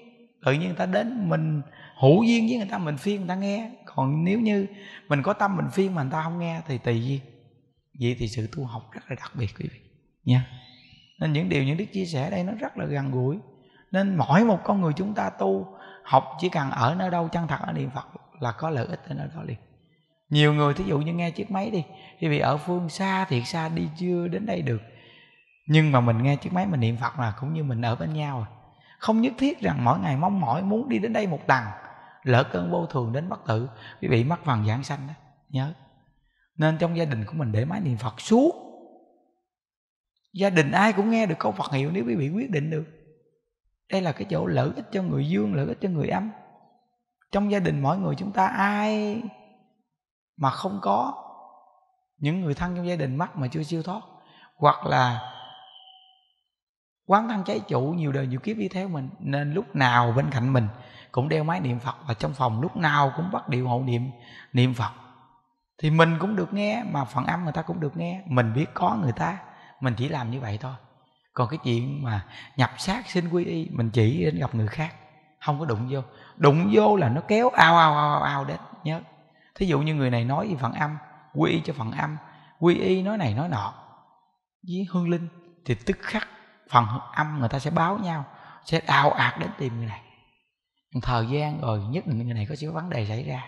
Tự nhiên người ta đến mình hữu duyên với người ta, mình phiên người ta nghe. Còn nếu như mình có tâm mình phiên mà người ta không nghe thì tùy duyên vậy thì sự tu học rất là đặc biệt, quý vị. Nha. Nên những điều những đức chia sẻ đây nó rất là gần gũi. Nên mỗi một con người chúng ta tu, học chỉ cần ở nơi đâu, chân thật ở niệm phật là có lợi ích ở nơi đó liền. Nhiều người, thí dụ như nghe chiếc máy đi, quý vì ở phương xa, thiệt xa, đi chưa đến đây được. Nhưng mà mình nghe chiếc máy mình niệm phật là cũng như mình ở bên nhau rồi không nhất thiết rằng mỗi ngày mong mỏi muốn đi đến đây một lần lỡ cơn vô thường đến bất tử, quý vị mắc vàng giảng sanh đó, nhớ nên trong gia đình của mình để máy niệm phật suốt. Gia đình ai cũng nghe được câu phật hiệu nếu quý vị quyết định được. Đây là cái chỗ lợi ích cho người dương, lợi ích cho người âm. Trong gia đình mỗi người chúng ta ai mà không có, những người thân trong gia đình mắc mà chưa siêu thoát, hoặc là quán thân trái trụ nhiều đời nhiều kiếp đi theo mình, nên lúc nào bên cạnh mình cũng đeo máy niệm phật và trong phòng lúc nào cũng bắt điệu hộ niệm niệm phật thì mình cũng được nghe, mà phần âm người ta cũng được nghe. Mình biết có người ta, mình chỉ làm như vậy thôi. Còn cái chuyện mà nhập sát sinh quy y, mình chỉ đến gặp người khác, không có đụng vô. Đụng vô là nó kéo ao ao ao ao đến, nhớ. Thí dụ như người này nói về phần âm, quy y cho phần âm, quy y nói này nói nọ. Với hương linh thì tức khắc phần âm người ta sẽ báo nhau, sẽ ao ạt đến tìm người này. Thời gian rồi nhất định người này có sự vấn đề xảy ra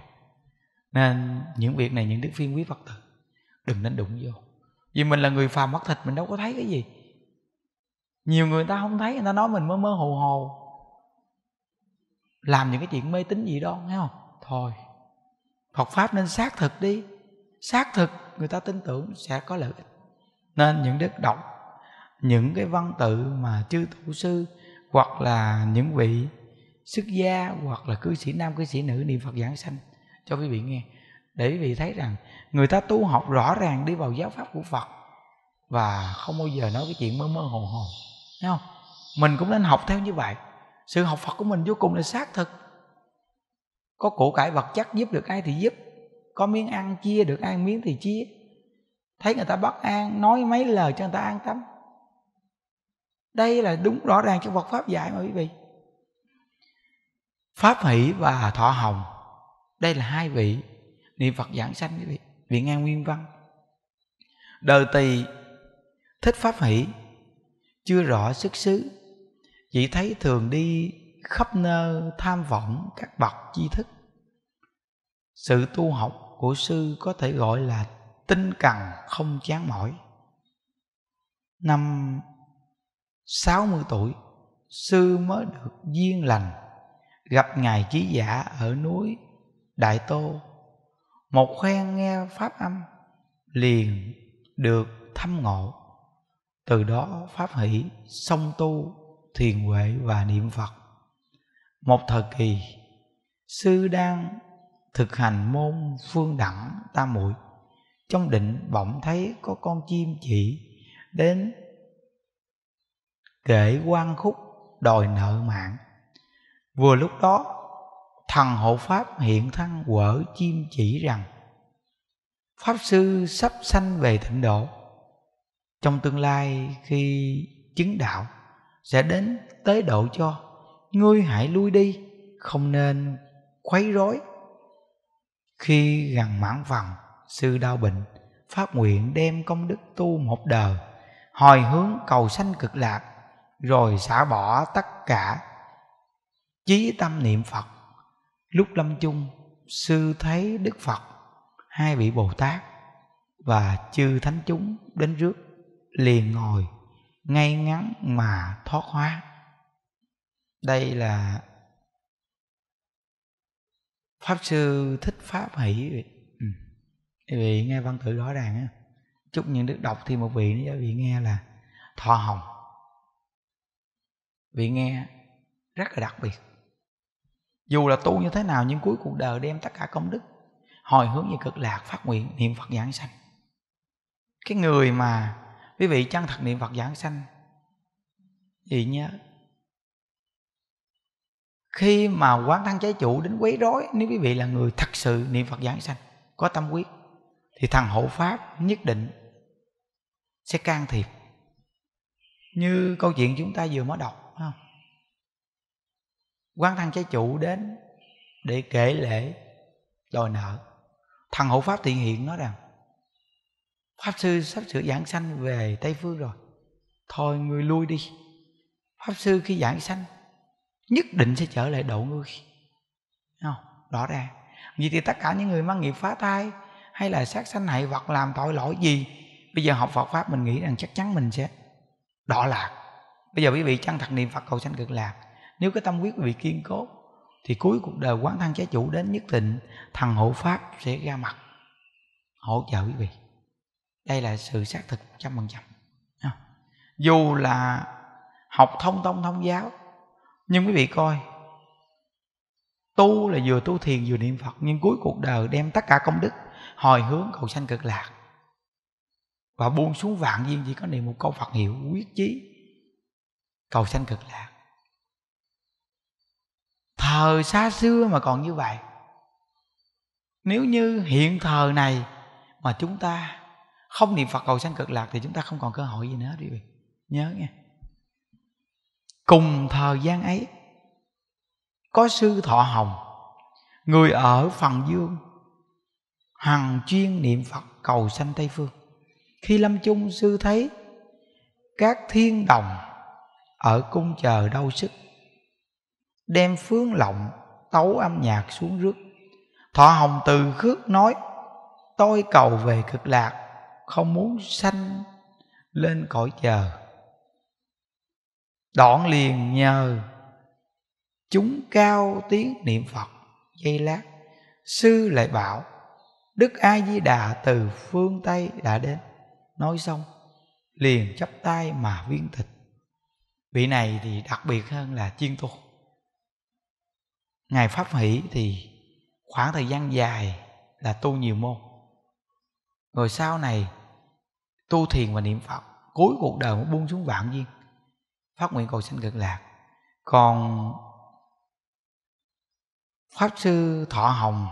nên những việc này, những đức phiên quý phật tử, đừng nên đụng vô. Vì mình là người phàm mất thịt, mình đâu có thấy cái gì. Nhiều người ta không thấy, người ta nói mình mơ mơ hồ hồ. Làm những cái chuyện mê tín gì đó nghe không? Thôi, Phật pháp nên xác thực đi. Xác thực, người ta tin tưởng sẽ có lợi ích. Nên những đức đọc, những cái văn tự mà chư thủ sư, hoặc là những vị xuất gia, hoặc là cư sĩ nam, cư sĩ nữ niệm phật giảng sanh cho quý vị nghe. Để quý vị thấy rằng người ta tu học rõ ràng đi vào giáo pháp của phật và không bao giờ nói cái chuyện mơ mơ hồ hồ. Thấy không? Mình cũng nên học theo như vậy. Sự học phật của mình vô cùng là xác thực. Có của cải vật chất giúp được ai thì giúp. Có miếng ăn chia được ai miếng thì chia. Thấy người ta bất an, nói mấy lời cho người ta an tâm. Đây là đúng rõ ràng trong Phật pháp dạy mà quý vị. Pháp hỷ và thọ hồng đây là hai vị niệm phật giảng sanh quý vị vị ngang nguyên văn. Đời tỳ thích pháp hỷ, chưa rõ xuất xứ, chỉ thấy thường đi khắp nơi tham vọng các bậc tri thức. Sự tu học của sư có thể gọi là tinh cần không chán mỏi. Năm 60 tuổi, sư mới được duyên lành, gặp ngài trí giả ở núi đại tô. Một khoen nghe pháp âm, liền được thâm ngộ. Từ đó pháp hỷ song tu, thiền huệ và niệm phật. Một thời kỳ, sư đang thực hành môn phương đẳng tam muội. Trong định bỗng thấy có con chim chỉ đến kể quan khúc đòi nợ mạng. Vừa lúc đó thần hộ pháp hiện thân quở chim chỉ rằng, pháp sư sắp sanh về thịnh độ. Trong tương lai khi chứng đạo sẽ đến tế độ cho, ngươi hãy lui đi, không nên khuấy rối. Khi gần mãn phần sư đau bệnh phát nguyện đem công đức tu một đời, hồi hướng cầu sanh cực lạc, rồi xả bỏ tất cả chí tâm niệm phật lúc lâm chung, sư thấy đức phật, hai vị bồ tát và chư thánh chúng đến rước, liền ngồi ngay ngắn mà thoát hóa. Đây là pháp sư thích pháp hỷ. Ừ. vị nghe văn tự rõ ràng á. Chúc những đức đọc thì một vị nữa vị nghe là thọ hồng. Vị nghe rất là đặc biệt dù là tu như thế nào, nhưng cuối cuộc đời đem tất cả công đức, hồi hướng về cực lạc, phát nguyện niệm phật giảng sanh. Cái người mà, quý vị chân thật niệm phật giảng sanh, thì nhớ, khi mà quán thân trái chủ đến quấy rối, nếu quý vị là người thật sự niệm phật giảng sanh, có tâm quyết, thì thằng hộ pháp nhất định sẽ can thiệp. Như câu chuyện chúng ta vừa mới đọc, phải không? Quan thân trái chủ đến để kể lễ đòi nợ. Thằng hộ pháp thiện hiện nói rằng, pháp sư sắp sửa giảng sanh về tây phương rồi. Thôi người lui đi. Pháp sư khi giảng sanh, nhất định sẽ trở lại độ ngươi. Không? Rõ ràng. Vì thì tất cả những người mang nghiệp phá thai hay là sát sanh hại vật làm tội lỗi gì, bây giờ học Phật pháp mình nghĩ rằng chắc chắn mình sẽ đọa lạc. Bây giờ quý vị chân thật niệm Phật cầu sanh cực lạc nếu cái tâm quyết quý vị kiên cố, thì cuối cuộc đời quán thân trái chủ đến nhất định, thằng hộ pháp sẽ ra mặt. Hỗ trợ quý vị. Đây là sự xác thực trăm phần trăm. Dù là học thông tông, thông giáo, nhưng quý vị coi, tu là vừa tu thiền vừa niệm phật, nhưng cuối cuộc đời đem tất cả công đức, hồi hướng cầu sanh cực lạc. Và buông xuống vạn duyên chỉ có niệm một câu phật hiệu, quyết chí, cầu sanh cực lạc thời xa xưa mà còn như vậy. Nếu như hiện thời này mà chúng ta không niệm phật cầu sanh cực lạc thì chúng ta không còn cơ hội gì nữa, quý vị. Nhớ nghe cùng thời gian ấy, có sư thọ hồng, người ở phần dương, hằng chuyên niệm phật cầu sanh tây phương. Khi lâm chung, sư thấy các thiên đồng ở cung chờ đau sức đem phương lộng tấu âm nhạc xuống rước. Thọ hồng từ khước nói, tôi cầu về cực lạc, không muốn sanh lên cõi chờ đoạn liền nhờ chúng cao tiếng niệm phật giây lát. Sư lại bảo, đức a di đà từ phương tây đã đến. Nói xong, liền chắp tay mà viên tịch. Vị này thì đặc biệt hơn là chuyên tu ngài pháp hỷ thì khoảng thời gian dài là tu nhiều môn. Rồi sau này tu thiền và niệm phật, cuối cuộc đời mới buông xuống vạn duyên phát nguyện cầu sanh cực lạc. Còn pháp sư thọ hồng,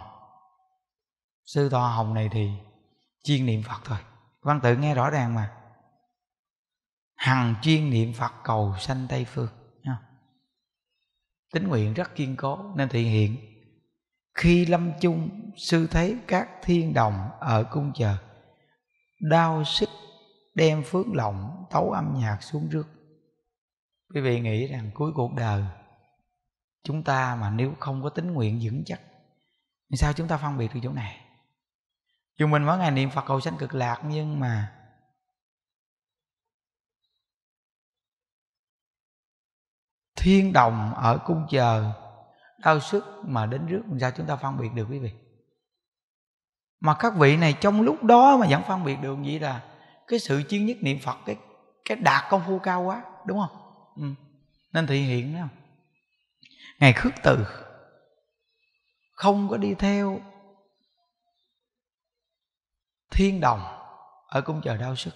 sư thọ hồng này thì chuyên niệm phật thôi. Văn tự nghe rõ ràng mà. Hằng chuyên niệm phật cầu sanh tây phương tính nguyện rất kiên cố, nên thị hiện. Khi lâm chung, sư thấy các thiên đồng ở cung chờ. Đau xích đem phước lộng, tấu âm nhạc xuống rước. Quý vị nghĩ rằng cuối cuộc đời, chúng ta mà nếu không có tính nguyện vững chắc, thì sao chúng ta phân biệt được chỗ này? Dù mình mỗi ngày niệm phật cầu sanh cực lạc, nhưng mà thiên đồng ở cung chờ. Đau sức mà đến rước, làm sao chúng ta phân biệt được quý vị? Mà các vị này trong lúc đó mà vẫn phân biệt được, vậy là cái sự chuyên nhất niệm phật, cái cái đạt công phu cao quá, đúng không? Ừ. nên thị hiện đó. Ngày khước từ không có đi theo thiên đồng ở cung chờ đau sức.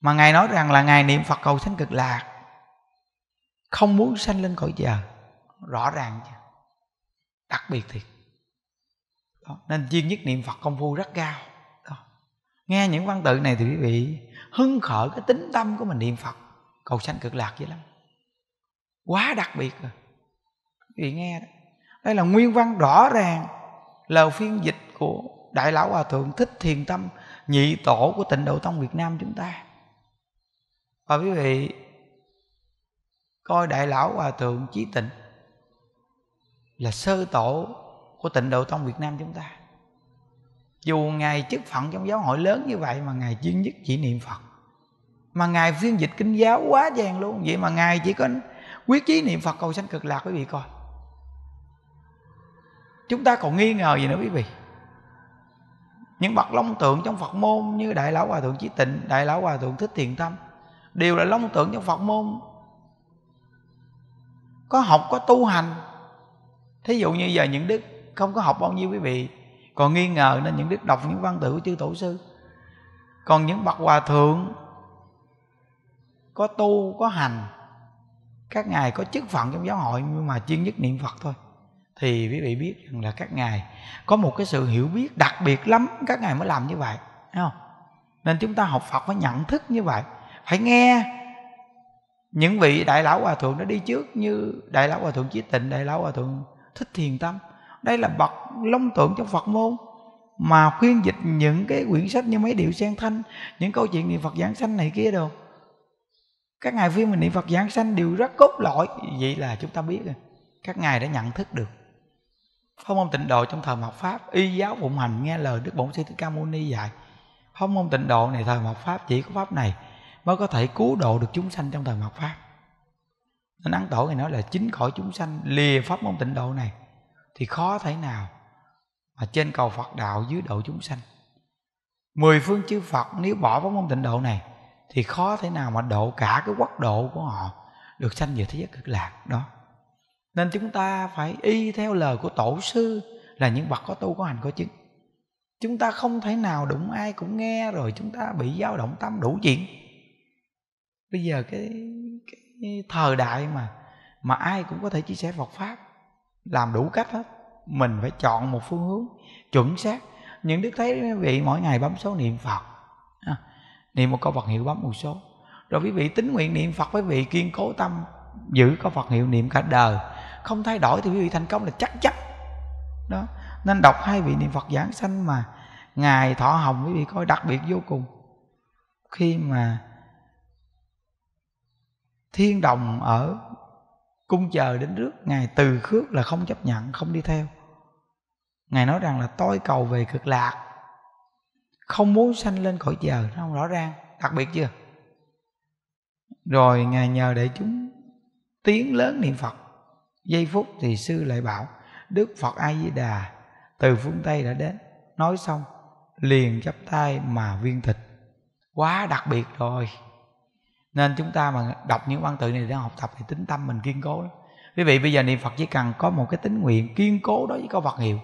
Mà ngài nói rằng là ngài niệm phật cầu sanh cực lạc không muốn sanh lên cõi giờ. Rõ ràng chưa đặc biệt thiệt. Đó. nên chuyên nhất niệm phật công phu rất cao. Đó. nghe những văn tự này thì quý vị hưng khởi cái tính tâm của mình niệm phật. Cầu sanh cực lạc vậy lắm. Quá đặc biệt rồi. Quý vị nghe đó. Đây là nguyên văn rõ ràng. Lời phiên dịch của đại lão hòa thượng thích thiền tâm, nhị tổ của tịnh độ tông việt nam chúng ta. Và quý vị coi đại lão hòa thượng chí tịnh là sơ tổ của tịnh độ tông việt nam chúng ta. Dù ngài chức phận trong giáo hội lớn như vậy mà ngài chuyên nhất chỉ niệm phật. Mà ngài phiên dịch kinh giáo quá vàng luôn. Vậy mà ngài chỉ có quyết chí niệm phật cầu sanh cực lạc quý vị coi. Chúng ta còn nghi ngờ gì nữa quý vị? Những bậc long tượng trong phật môn như đại lão hòa thượng chí tịnh, đại lão hòa thượng thích thiền tâm đều là long tượng trong phật môn có học, có tu hành. Thí dụ như giờ những đức không có học bao nhiêu quý vị, còn nghi ngờ nên những đức đọc những văn tự của chư tổ sư. Còn những bậc hòa thượng có tu, có hành, các ngài có chức phận trong giáo hội, nhưng mà chuyên nhất niệm phật thôi, thì quý vị biết rằng là các ngài có một cái sự hiểu biết đặc biệt lắm, các ngài mới làm như vậy, thấy không? Nên chúng ta học phật phải nhận thức như vậy, phải nghe những vị đại lão hòa thượng đã đi trước như đại lão hòa thượng chí tịnh, đại lão hòa thượng thích thiền tâm. Đây là bậc long tượng trong phật môn mà khuyên dịch những cái quyển sách như mấy điệu sen thanh, những câu chuyện niệm phật giảng sanh này kia đâu các ngài phiên mình niệm phật giảng sanh đều rất cốt lõi. Vậy là chúng ta biết rồi. Các ngài đã nhận thức được. Không môn tịnh độ trong thời mạt pháp, y giáo phụng hành nghe lời đức bổn sư thích ca mâu ni dạy. Không môn tịnh độ này, thời mạt pháp chỉ có pháp này mới có thể cứu độ được chúng sanh trong thời mạt pháp. Nên ấn tổ này nói là chính khỏi chúng sanh, lìa pháp môn tịnh độ này, thì khó thể nào mà trên cầu phật đạo dưới độ chúng sanh. Mười phương chư phật nếu bỏ pháp môn tịnh độ này, thì khó thể nào mà độ cả cái quốc độ của họ được sanh về thế giới cực lạc đó. Nên chúng ta phải y theo lời của tổ sư là những bậc có tu có hành có chứng. Chúng ta không thể nào đụng ai cũng nghe rồi chúng ta bị dao động tâm đủ chuyện bây giờ cái, cái thời đại mà mà ai cũng có thể chia sẻ Phật pháp làm đủ cách hết. Mình phải chọn một phương hướng chuẩn xác. Những đức thấy quý vị mỗi ngày bấm số niệm Phật niệm một câu Phật hiệu bấm một số. Rồi quý vị tính nguyện niệm Phật với vị kiên cố tâm giữ câu Phật hiệu niệm cả đời. Không thay đổi thì quý vị thành công là chắc chắn. Đó nên đọc hai vị niệm Phật giảng sanh mà ngài thọ hồng quý vị coi đặc biệt vô cùng. Khi mà thiên đồng ở cung chờ đến trước ngài từ khước là không chấp nhận, không đi theo. Ngài nói rằng là tôi cầu về cực lạc, không muốn sanh lên khỏi chờ nó không rõ ràng, đặc biệt chưa? Rồi ngài nhờ để chúng tiếng lớn niệm phật. Giây phút thì sư lại bảo, đức phật a di đà từ phương tây đã đến, nói xong, liền chắp tay mà viên tịch. Quá đặc biệt rồi nên chúng ta mà đọc những văn tự này để học tập thì tính tâm mình kiên cố lắm. Quý vị, bây giờ niệm phật chỉ cần có một cái tính nguyện kiên cố đối với câu phật hiệu.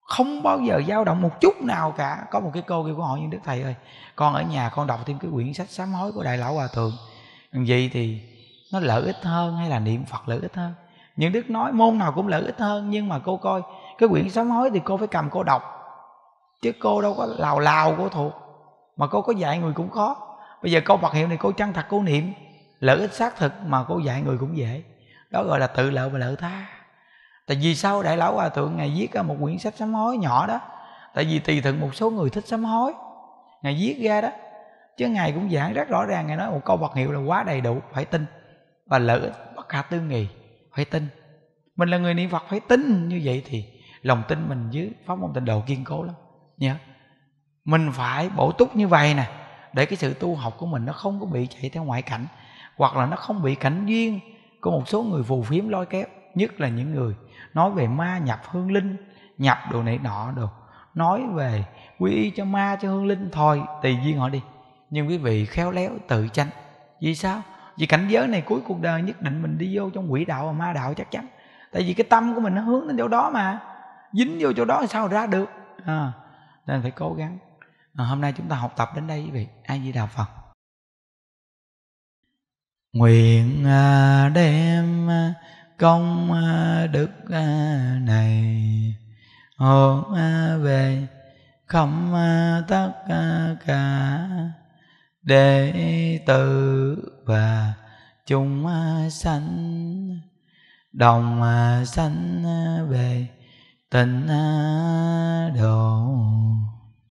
Không bao giờ dao động một chút nào cả. Có một cái cô kêu của họ như đức thầy ơi, con ở nhà con đọc thêm cái quyển sách sám hối của đại lão hòa thượng. Vậy thì nó lợi ích hơn hay là niệm phật lợi ích hơn? Những đức nói môn nào cũng lợi ích hơn, nhưng mà cô coi, cái quyển sám hối thì cô phải cầm cô đọc. Chứ cô đâu có lào lào cô thuộc. Mà cô có dạy người cũng khó bây giờ câu Phật hiệu này cô chân thật, cô niệm. Lợi ích xác thực mà cô dạy người cũng dễ. Đó gọi là tự lợi và lợi tha. Tại vì sao đại lão hòa thượng ngài viết ra một quyển sách sám hối nhỏ đó? Tại vì tùy thuận một số người thích sám hối. Ngài viết ra đó, chứ ngài cũng giảng rất rõ ràng, ngài nói một câu Phật hiệu là quá đầy đủ, phải tin. Và lợi ích bất khả tư nghị, phải tin. Mình là người niệm phật, phải tin. Như vậy thì lòng tin mình với pháp môn tịnh độ kiên cố lắm. Nhớ. Mình phải bổ túc như vậy nè để cái sự tu học của mình nó không có bị chạy theo ngoại cảnh hoặc là nó không bị cảnh duyên của một số người phù phiếm lôi kéo nhất là những người nói về ma nhập hương linh nhập đồ này nọ đồ nói về quy y cho ma cho hương linh thôi tùy duyên họ đi. Nhưng quý vị khéo léo tự tranh vì sao? Vì cảnh giới này cuối cuộc đời nhất định mình đi vô trong quỷ đạo và ma đạo chắc chắn. Tại vì cái tâm của mình nó hướng đến chỗ đó mà. Dính vô chỗ đó sao ra được? À, nên phải cố gắng à, hôm nay chúng ta học tập đến đây quý vị. Ai di đà phật. Nguyện à, đem à, công à, đức này. Hướng về không tất cả đệ tử và chúng sanh. Đồng sanh về tịnh độ.